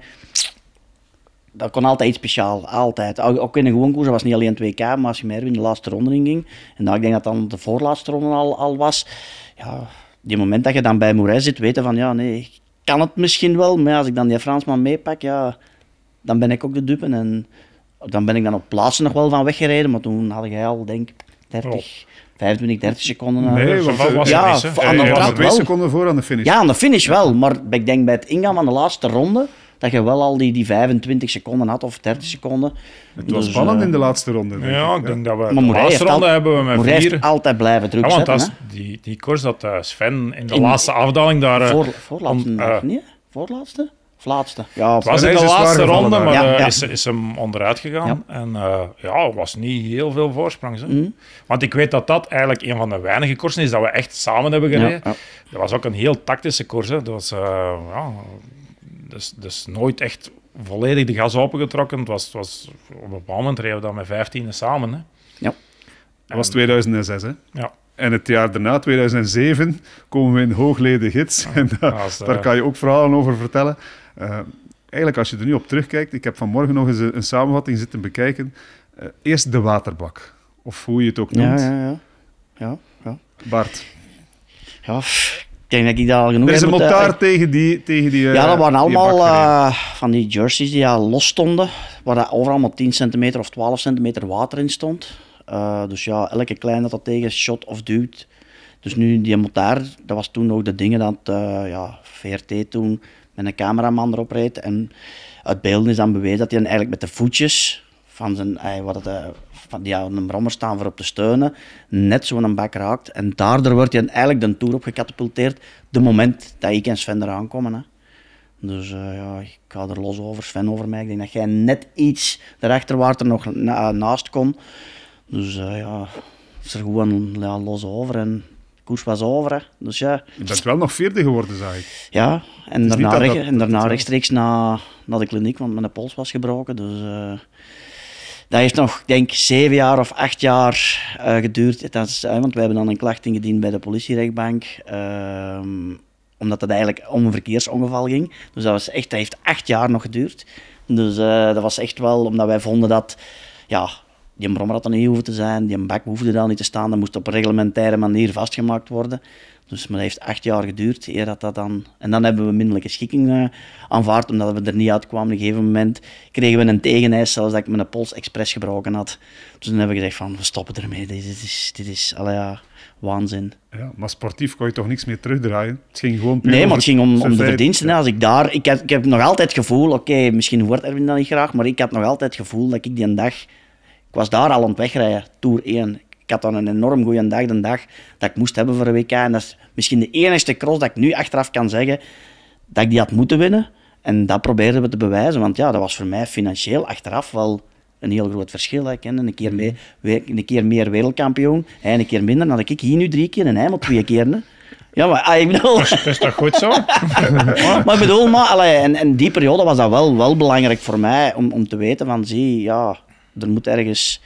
Dat kon altijd iets speciaal, altijd. Ook in een gewoon koers, dat was niet alleen 2K, maar als je Merwin de laatste ronde in ging, en dan, ik denk dat dan de voorlaatste ronde al, al was, ja, die moment dat je dan bij Moret zit, weten van, ja, nee, ik kan het misschien wel, maar als ik dan die Fransman meepak, ja, dan ben ik ook de dupe. En dan ben ik dan op plaatsen nog wel van weggereden, maar toen had jij al, denk ik, 30, 25, 30 seconden. Nee, eh, was ja, het Ja, aan de ja, was er twee wel. seconden voor aan de finish. Ja, aan de finish wel, maar ik denk bij het ingaan van de laatste ronde dat je wel al die, die 25 seconden had of 30 seconden. het was Dus, spannend eh, in de laatste ronde. denk Ja, ik, ik denk dat we Maar de laatste ronde al- hebben we met heeft vier. altijd blijven druk Ja, want zetten. dat is hè. die, die koers dat eh, Sven in de In- laatste afdaling daar... eh, Voor, voorlaatste, om, niet? Voorlaatste? Of laatste? Ja, Het was in de laatste ronde, maar Ja, ja. Is, is hem onderuit gegaan. En eh, ja, er was niet heel veel voorsprong. Mhm. Want ik weet dat dat eigenlijk een van de weinige koersen is dat we echt samen hebben gereden. Ja, ja. Dat was ook een heel tactische koers. Hè. Dat was eh, ja, dus, dus nooit echt volledig de gas opengetrokken. Het was, het was, op een bepaald moment reden we dan met 15 samen. Hè. Ja. Dat was 2006, hè? Ja. En het jaar daarna, 2007, komen we in hoogleden gids. En daar, dat eh, daar kan je ook verhalen over vertellen. Eh, eigenlijk, als je er nu op terugkijkt, ik heb vanmorgen nog eens een, een samenvatting zitten bekijken. Eh, eerst de waterbak, of hoe je het ook noemt. Ja, ja, ja. ja, ja. Bart, ja denk dat ik dat al genoeg er is heb een motaar tegen die, tegen die eh, Ja, dat waren allemaal eh, van die jerseys die al los stonden, waar dat overal maar 10 centimeter of 12 centimeter water in stond. Eh, dus ja, elke klein dat dat tegen shot of duwt. Dus nu die motaar, dat was toen ook de dingen dat eh, ja, VRT toen met een cameraman erop reed. En uit beelden is dan bewezen dat hij eigenlijk met de voetjes van zijn, eh, wat het, eh, van die aan een brommer staan voor op te steunen, net zo'n bak raakt. En daardoor wordt dan eigenlijk de toer op gecatapulteerd, de moment dat ik en Sven eraan komen. Hè. Dus eh, ja, ik ga er los over, Sven over mij. Ik denk dat jij net iets daarachter waar er nog na- naast kon. Dus eh, ja, is er gewoon ja, los over en de koers was over. Hè. Dus ja, Je bent wel nog vierde geworden, zag ik. ja. en daarna, dat reg- dat- en daarna dat- rechtstreeks naar, naar de kliniek, want mijn pols was gebroken. Dus eh, Dat heeft nog, denk zeven jaar of acht jaar uh, geduurd. Dat is, want we hebben dan een klacht ingediend bij de politierechtbank. Ehm, omdat het eigenlijk om een verkeersongeval ging. Dus dat, was echt, dat heeft acht jaar nog geduurd. Dus uh, dat was echt wel omdat wij vonden dat... Ja, die brommer had er niet hoeven te zijn, die bak hoefde daar niet te staan. Dat moest op een reglementaire manier vastgemaakt worden. Dus maar dat heeft acht jaar geduurd eer dat dat dan... En dan hebben we minderlijke schikking uh, aanvaard, omdat we er niet uitkwamen. Op een gegeven moment kregen we een tegeneis, zelfs dat ik mijn pols expres gebroken had. Dus dan hebben we gezegd van, we stoppen ermee. Dit is, dit is ja, waanzin. Ja, maar sportief kon je toch niks meer terugdraaien? Het ging gewoon Nee, maar het ging om, om de verdiensten. Als ik daar... Ik heb, ik heb nog altijd het gevoel, oké, misschien hoort Erwin dat niet graag, maar ik had nog altijd het gevoel dat ik die een dag... Ik was daar al aan het wegrijden, Tour 1 ik had dan een enorm goede dag, de dag dat ik moest hebben voor een WK. En dat is misschien de enige cross dat ik nu achteraf kan zeggen dat ik die had moeten winnen. En dat probeerden we te bewijzen, want ja, dat was voor mij financieel achteraf wel een heel groot verschil. Ik ken een keer, mee, een keer meer wereldkampioen, hij een keer minder. Dan had ik hier nu drie keer en hij maar twee keer. Hè. Ja, maar ah, ik bedoel... Dat is, toch goed zo? maar ik bedoel, maar, allee, en, en die periode was dat wel, wel belangrijk voor mij om, om te weten van, zie, ja, er moet ergens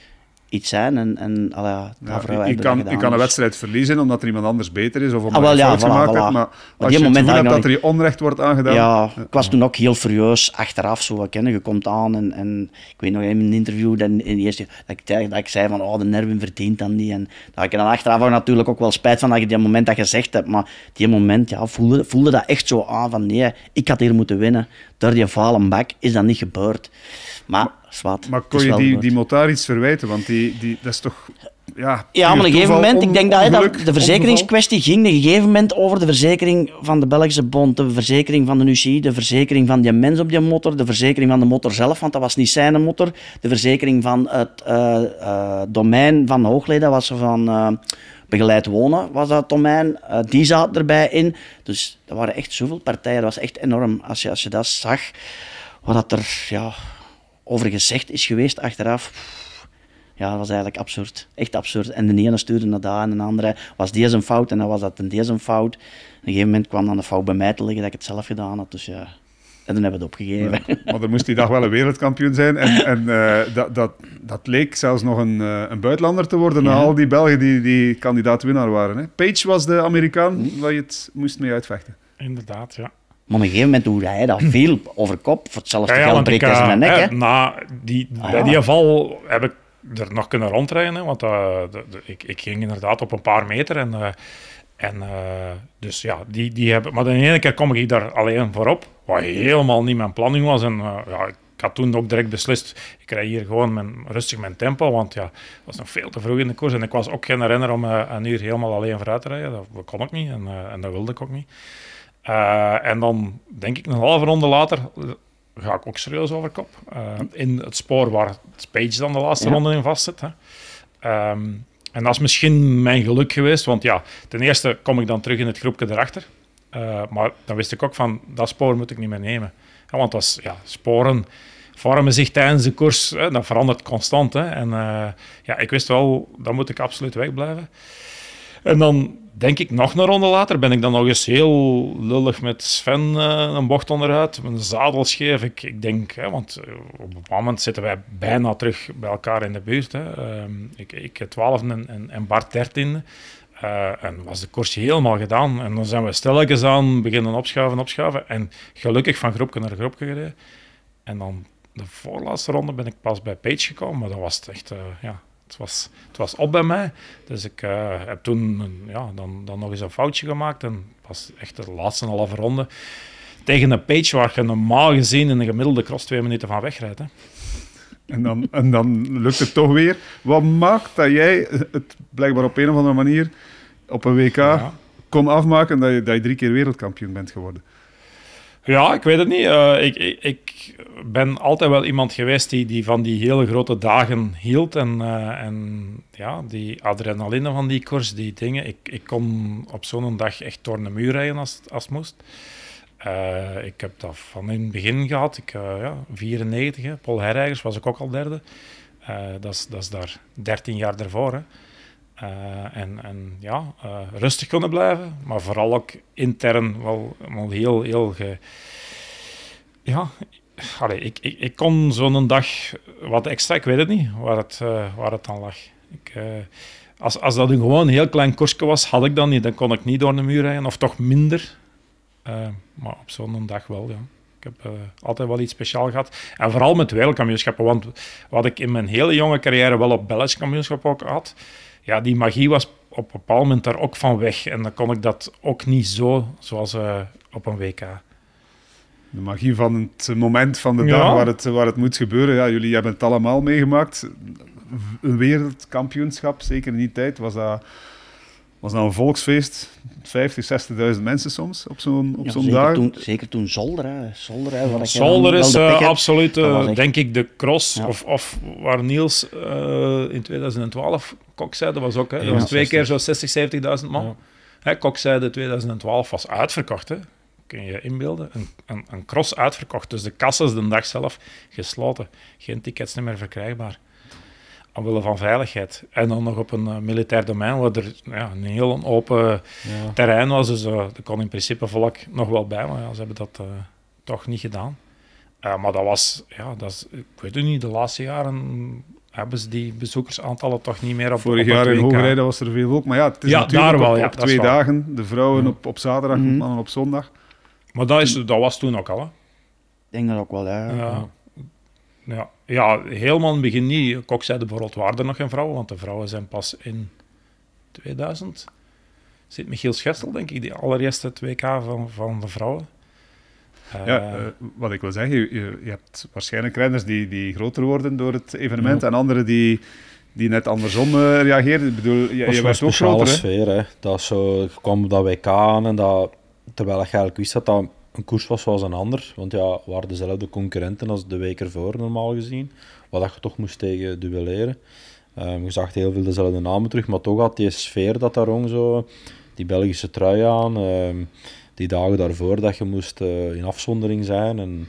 iets zijn. En, en ja, ja, je, kan, je kan een wedstrijd verliezen omdat er iemand anders beter is of omdat ah, wel, je fout gemaakt hebt. Maar als je moment het dat er je onrecht wordt aangedaan... Ja, ik was toen ook heel furieus achteraf. Zo, kennen. Je komt aan en, en ik weet nog in een interview dat, in eerste, dat, ik, dat ik zei van oh, de nerven verdient dan niet. En dat ik dan achteraf natuurlijk ook wel spijt van dat je die moment dat gezegd hebt. Maar die moment ja, voelde, voelde dat echt zo aan van nee, ik had hier moeten winnen. Door die falen bak is dat niet gebeurd. Maar, zwart. Maar kon je die, die motaar iets verwijten? Want die, die, dat is toch... Ja, ja maar op een gegeven moment, ik denk dat, dat de verzekeringskwestie ging op een gegeven moment over de verzekering van de Belgische Bond, de verzekering van de UCI, de verzekering van die mens op die motor, de verzekering van de motor zelf, want dat was niet zijn motor, de verzekering van het uh, uh, domein van Hoogleden, was van uh, begeleid wonen, was dat domein, die zat erbij in. Dus er waren echt zoveel partijen, dat was echt enorm als je, als je dat zag, wat dat er, ja over gezegd is geweest achteraf. Ja, dat was eigenlijk absurd. Echt absurd. En de ene stuurde naar daar en de andere was deze een fout en dan was dat een deze een fout. op een gegeven moment kwam dan de fout bij mij te liggen dat ik het zelf gedaan had. Dus ja, en dan hebben we het opgegeven. maar dan moest die dag wel een wereldkampioen zijn. En, en uh, dat, dat, dat leek zelfs nog een, uh, een buitenlander te worden na al die Belgen die, die kandidaat-winnaar waren. Hè. Page was de Amerikaan hm. waar je het moest mee uitvechten. Inderdaad, ja. Maar op een gegeven moment hoe hij dat veel over kop, voor hetzelfde ja, geld breekt hij zijn nek. Hè? Na die, ah, bij die geval heb ik er nog kunnen rondrijden, want uh, de, de, ik, ik, ging inderdaad op een paar meter en... Uh, en uh, dus ja, die, die hebben... Maar de ene keer kom ik daar alleen voorop, wat helemaal niet mijn planning was. En ja, ik had toen ook direct beslist, ik rij hier gewoon mijn, rustig mijn tempo, want ja, het was nog veel te vroeg in de koers. En ik was ook geen renner om een uur helemaal alleen vooruit te rijden. Dat kon ik niet en, en dat wilde ik ook niet. Uh, en dan denk ik een halve ronde later ga ik ook serieus over kop. Uh, in het spoor waar Page dan de laatste ronde in vast zit. Hè. Um, en dat is misschien mijn geluk geweest, want ja, ten eerste kom ik dan terug in het groepje erachter. Uh, maar dan wist ik ook van, dat spoor moet ik niet meer nemen. Ja, want als ja, sporen vormen zich tijdens de koers, hè, dat verandert constant. Hè. En ja, ik wist wel, dan moet ik absoluut wegblijven. En dan denk ik nog een ronde later ben ik dan nog eens heel lullig met Sven uh, een bocht onderuit, mijn zadel scheef. Ik, ik denk, hè, want eh, op een moment zitten wij bijna terug bij elkaar in de buurt. Hè. Uh, ik, ik 12 en, en, en Bart 13. Uh, en was de koers helemaal gedaan. En dan zijn we stilletjes aan beginnen opschuiven, opschuiven. En gelukkig van groepje naar groepje gereden. En dan de voorlaatste ronde ben ik pas bij Page gekomen. Maar dat was echt, ja, het was, het was op bij mij. Dus ik uh, heb toen ja, dan, dan nog eens een foutje gemaakt. En pas echt de laatste halve ronde tegen een page waar je normaal gezien in een gemiddelde cross twee minuten van wegrijdt. Hè. En dan, en dan lukt het toch weer. Wat maakt dat jij het blijkbaar op een of andere manier op een WK kon afmaken dat je, dat je drie keer wereldkampioen bent geworden? Ja, ik weet het niet. Uh, ik, ik, ben altijd wel iemand geweest die, die van die hele grote dagen hield. En, uh, en ja, die adrenaline van die koers, die dingen. Ik, ik kon op zo'n dag echt door een muur rijden als, als het moest. Uh, ik heb dat van in het begin gehad. Ik, ja, 94, hè. Paul Herreigers was ik ook al derde. dat, is, dat is daar 13 jaar ervoor. Hè. Uh, en, en ja, uh, rustig kunnen blijven, maar vooral ook intern wel, wel heel, heel ja, allee, ik, ik, ik kon zo'n dag wat extra, ik weet het niet, waar het, uh, waar het dan lag. Ik, als, als dat een gewoon heel klein koersje was, had ik dat niet. Dan kon ik niet door de muur rijden, of toch minder. Maar op zo'n dag wel, ja. Ik heb altijd wel iets speciaals gehad. En vooral met wereldkampioenschappen. Want wat ik in mijn hele jonge carrière wel op Belgisch kampioenschap ook had, ja, die magie was op een bepaald moment daar ook van weg. En dan kon ik dat ook niet zo, zoals uh, op een WK. De magie van het moment van de ja. dag waar het, waar het moet gebeuren. Ja, jullie hebben het allemaal meegemaakt. Een wereldkampioenschap, zeker in die tijd, was dat was nou een volksfeest, 50, 60.000 mensen soms op zo'n op ja, zo'n zeker dag. Toen, zeker toen Zolder. Hè. Zolder, hè, Zolder is uh, absoluut, uh, echt... denk ik, de cross. Ja. Of, of waar Niels uh, in 2012 Kokzijde was ook. Hè. Dat was twee 60. keer zo 60, 70.000 man. Hè, Kokzijde 2012 was uitverkocht. Hè. Kun je je inbeelden? Een, een, een cross uitverkocht. Dus de kassen de dag zelf gesloten. Geen tickets meer verkrijgbaar omwille van veiligheid. En dan nog op een uh, militair domein, waar er ja, een heel open ja. terrein was. Dus uh, er kon in principe volk nog wel bij, maar ja, ze hebben dat uh, toch niet gedaan. maar dat was, ja, dat is, ik weet het niet, de laatste jaren hebben ze die bezoekersaantallen toch niet meer op Vorig op jaar in Hoogrijden was er veel volk, maar ja, het is ja, natuurlijk daar wel, op, ja, op twee dagen. De vrouwen op, op zaterdag, Mhm. mannen op zondag. Maar dat, is, dat was toen ook al, hè. Ik denk dat ook wel, ja. Ja. Ja, ja, helemaal in het begin niet. Kok zei bijvoorbeeld, waren er nog geen vrouwen, want de vrouwen zijn pas in 2000. Zit Michiel Schessel, denk ik, die allereerste 2K van, van de vrouwen. Ja, uh, wat ik wil zeggen, je, je, je, hebt waarschijnlijk renners die, die groter worden door het evenement ja. en anderen die, die net andersom uh, reageren. Ik bedoel, je, je werd ook groter, sfeer, hè? Dat is zo, kwam op dat WK aan en dat, terwijl je eigenlijk wist dat dat een koers was zoals een ander. Want ja, waren dezelfde concurrenten als de week ervoor, normaal gezien. Wat dat je toch moest tegen duelleren. Um, je zag heel veel dezelfde namen terug, maar toch had die sfeer dat daar rond zo, die Belgische trui aan. Um, die dagen daarvoor dat je moest uh, in afzondering zijn en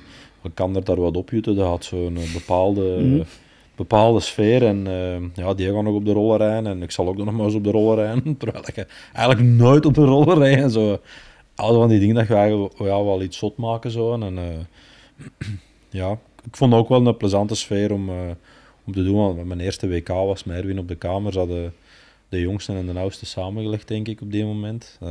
kan er daar wat opjutten. Dat had zo'n bepaalde, mm -hmm. bepaalde sfeer. En uh, ja, die gaan nog op de roller rijden en ik zal ook nog maar eens op de roller rijden. Terwijl je eigenlijk nooit op de roller rijdt. En zo al van die dingen dat je eigenlijk ja, wel iets zot maken zo. En uh, ja, ik vond ook wel een plezante sfeer om, uh, om te doen. Want mijn eerste WK was met Erwin op de kamer. Ze hadden de jongste en de oudste samengelegd, denk ik, op die moment. Uh,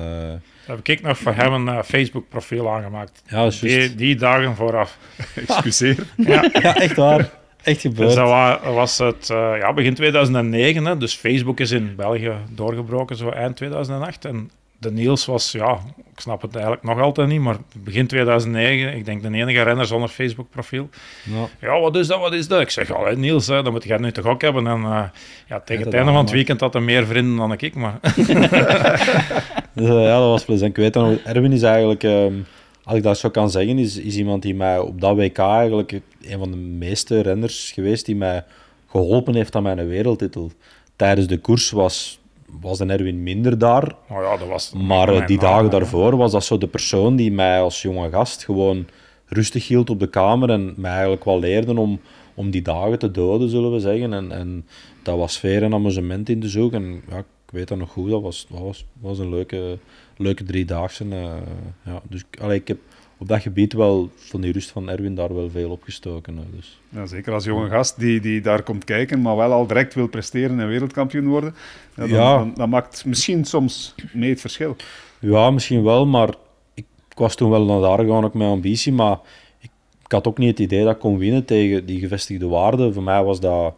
heb ik nog voor hem een uh, Facebook-profiel aangemaakt. Ja, die, die dagen vooraf. Excuseer. ja. ja, echt waar. Echt gebeurd. Dus dat was het uh, ja, begin 2009. Hè, dus Facebook is in België doorgebroken, zo eind 2008. En de Niels was, ja, ik snap het eigenlijk nog altijd niet, maar begin 2009, ik denk de enige renner zonder Facebook-profiel. Ja. ja, wat is dat, wat is dat? Ik zeg, ja, Niels, hè, dat moet jij nu toch ook hebben. En uh, ja, tegen het einde van het weekend had hij meer vrienden dan ik, maar... dus, uh, ja, dat was plezant. Ik weet nog, Erwin is eigenlijk, um, als ik dat zo kan zeggen, is, is iemand die mij op dat WK eigenlijk een van de meeste renners geweest die mij geholpen heeft aan mijn wereldtitel. Tijdens de koers was was de Erwin minder daar. Oh ja, dat was maar uh, die dagen daarvoor was dat zo de persoon die mij als jonge gast gewoon rustig hield op de kamer en mij eigenlijk wel leerde om, om die dagen te doden, zullen we zeggen. En, en dat was sfeer en amusement in te zoeken. En ja, ik weet dat nog goed, dat was, dat was, was een leuke, leuke driedaagse. Uh, ja, dus allee, ik heb op dat gebied wel van die rust van Erwin daar wel veel opgestoken. Dus. ja, zeker als jonge gast die, die daar komt kijken, maar wel al direct wil presteren en wereldkampioen worden. Ja, dan, ja. Dan, dan, maakt misschien soms mee het verschil. Ja, misschien wel, maar ik, ik was toen wel naar daar gegaan ook met ambitie, maar ik, ik, had ook niet het idee dat ik kon winnen tegen die gevestigde waarden. Voor mij was dat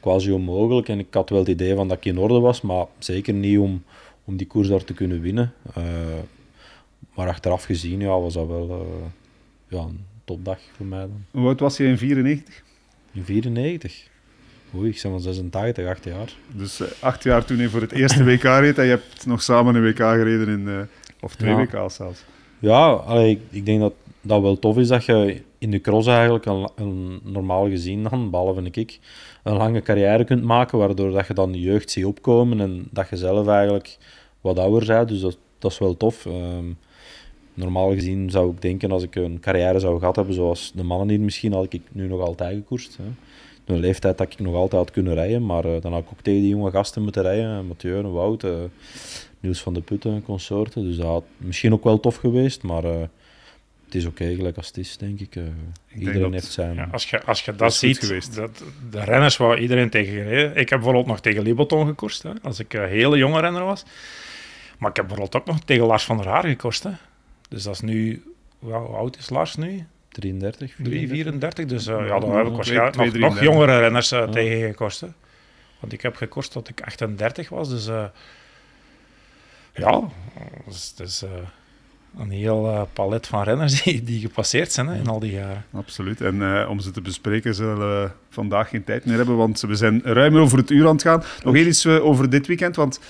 quasi onmogelijk en ik had wel het idee van dat ik in orde was, maar zeker niet om, om die koers daar te kunnen winnen. Uh, maar achteraf gezien ja, was dat wel uh, ja, een topdag voor mij. Dan. Hoe oud was je in 94? In 94? Oei, ik ben van 86, 8 jaar. Dus uh, acht jaar toen je voor het eerste WK reed en je hebt nog samen een WK gereden, in, uh, of twee ja. WK's zelfs. Ja, allee, ik, ik, denk dat dat wel tof is dat je in de cross eigenlijk een, een normaal gezien dan, behalve ik, een lange carrière kunt maken, waardoor dat je dan de jeugd ziet opkomen en dat je zelf eigenlijk wat ouder bent, dus dat, dat is wel tof. Um, normaal gezien zou ik denken, als ik een carrière zou gehad hebben zoals de mannen hier misschien, had ik nu nog altijd gekoerst. Hè. Een leeftijd dat ik nog altijd had kunnen rijden, maar uh, dan had ik ook tegen die jonge gasten moeten rijden. Mathieu Wout, uh, Niels van de Putten en consorten. Dus dat had misschien ook wel tof geweest, maar uh, het is oké gelijk als het is, denk ik. Eh, iedereen dat- heeft zijn... Ja, als je, als je Dat ziet, geweest. dat, de renners waar iedereen tegen gereden. Ik heb bijvoorbeeld nog tegen Liboton gekoerst, hè, als ik een hele jonge renner was. Maar ik heb bijvoorbeeld ook nog tegen Lars van der Haar gekoerst. Hè. Dus dat is nu... Hoe oud is Lars nu? 33, 3, 34. Dus eh, ja, dan heb ik waarschijnlijk nog, 33. nog jongere renners eh, tegen gekost. Hè. Want ik heb gekost tot ik 38 was. Dus eh, ja, dat is, dat is, eh, een heel eh, palet van renners die, die gepasseerd zijn hè, in al die jaren. Absoluut. En eh, om ze te bespreken zullen we vandaag geen tijd meer hebben, want we zijn ruim over het uur aan het gaan. Nog één iets eh, over dit weekend, want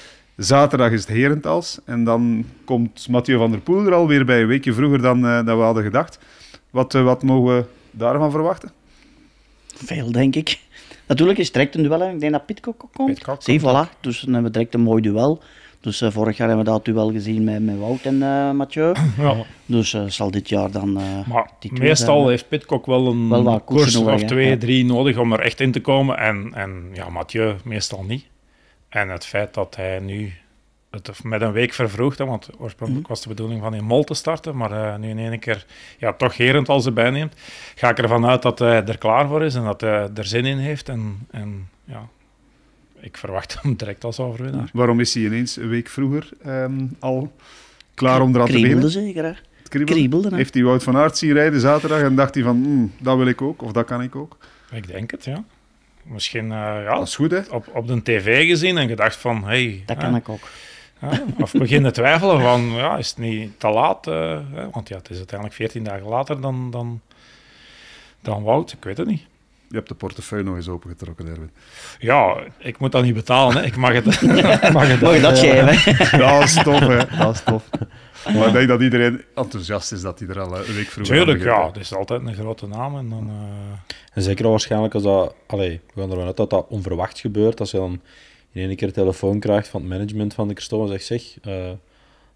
zaterdag is het Herentals. En dan komt Mathieu van der Poel er alweer bij, een weekje vroeger dan, eh, dan we hadden gedacht. Wat, eh, wat mogen we daarvan verwachten? Veel, denk ik. Natuurlijk is het direct een duel. hè. Ik denk dat Pitcock ook komt. Komt voilà. Dus dan hebben we direct een mooi duel. Dus eh, vorig jaar hebben we dat duel gezien met, met Wout en eh, Mathieu. Ja. Dus eh, zal dit jaar dan... eh, Maar die twee meestal zijn. heeft Pitcock wel een Wel koers nodig, of twee, Ja. drie nodig om er echt in te komen. En, en ja, Mathieu meestal niet. En het feit dat hij nu het met een week vervroegd, hè, want oorspronkelijk Mhm. was de bedoeling van in Mol te starten, maar eh, nu in één keer ja, toch Gerend als erbij neemt, ga ik ervan uit dat hij er klaar voor is en dat hij er zin in heeft. En, en ja, ik verwacht hem direct als overwinnaar. Waarom is hij ineens een week vroeger ehm, al klaar om eraan te Kriebelde beginnen? zeker, hè. Kriebelde. Heeft hij Wout van Aert zien rijden zaterdag en dacht hij van, "Hmm, dat wil ik ook, of dat kan ik ook. Ik denk het, ja. Misschien eh, ja, Dat is goed, hè? op, op de tv gezien en gedacht van, hey, Dat kan ik ook. Of beginnen twijfelen van, ja, is het niet te laat? eh, hè? Want ja, het is uiteindelijk 14 dagen later dan, dan, dan Wout. Ik weet het niet. Je hebt de portefeuille nog eens opengetrokken, Erwin. Ja, ik moet dat niet betalen. Hè. Ik mag het, mag het Mag dat geven? Dat is tof, hè? Dat is tof. Maar ik denk dat iedereen enthousiast is dat hij er al een week vroeger Tuurlijk, ja. Het is altijd een grote naam. En dan, eh, En zeker waarschijnlijk als dat... Allee, we gaan ervan uit dat dat onverwacht gebeurt. Als je dan in één keer telefoon krijgt van het management van de Christophe en zegt, zeg, eh,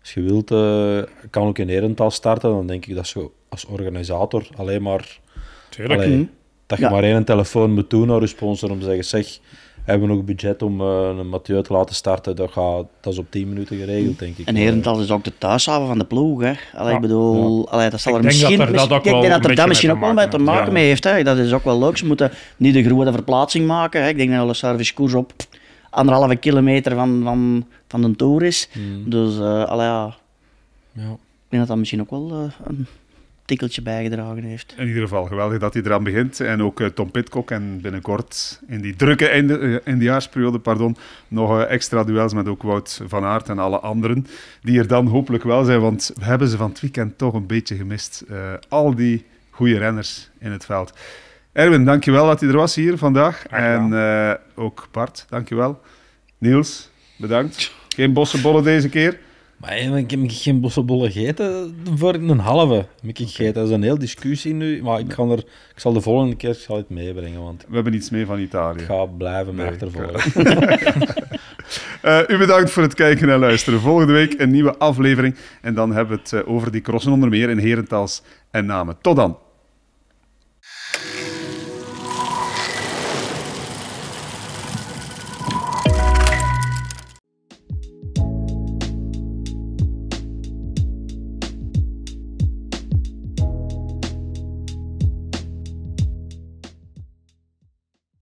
als je wilt, eh, kan ook in Herentaal starten. Dan denk ik dat je als organisator alleen maar... tuurlijk. Allee, Mhm. Dat je Ja. maar één telefoon moet doen naar je sponsor om te zeggen, zeg, hebben we nog budget om eh, een Mathieu te laten starten? Dat, gaat, dat is op 10 minuten geregeld, denk ik. En Herentals is ook de thuishaven van de ploeg. Hè. Allee, Ja. ik bedoel, allee, dat zal Ik er denk dat misschien, er dat misschien- ook ik wel denk dat er dat misschien mee ook te wel mee te maken mee heeft. Hè. Dat is ook wel leuk. Ze moeten niet de grote verplaatsing maken. Hè. Ik denk dat alle servicekoers op anderhalve kilometer van, van, van de Tour is. Hmm. Dus uh, allee, ja, Ja. ik denk dat dat misschien ook wel uh, een tikkeltje bijgedragen heeft. In ieder geval geweldig dat hij eraan begint. En ook uh, Tom Pitcock en binnenkort in die drukke einde, uh, eindejaarsperiode pardon, nog uh, extra duels met ook Wout van Aert en alle anderen. Die er dan hopelijk wel zijn, want we hebben ze van het weekend toch een beetje gemist. Uh, al die goede renners in het veld. Erwin, dankjewel dat hij er was hier vandaag. En uh, ook Bart, dankjewel. Niels, bedankt. Geen bossenbollen deze keer. Maar ik heb geen bossenbollen gegeten voor een halve. Heb ik gegeten. Dat is een heel discussie nu. Maar ik, ga er, ik zal de volgende keer ik zal het meebrengen. Want we hebben iets mee van Italië. Ik ga blijven nee, achtervolgen. uh, u bedankt voor het kijken en luisteren. Volgende week een nieuwe aflevering. En dan hebben we het uh, over die crossen onder meer in Herentals en Namen. Tot dan.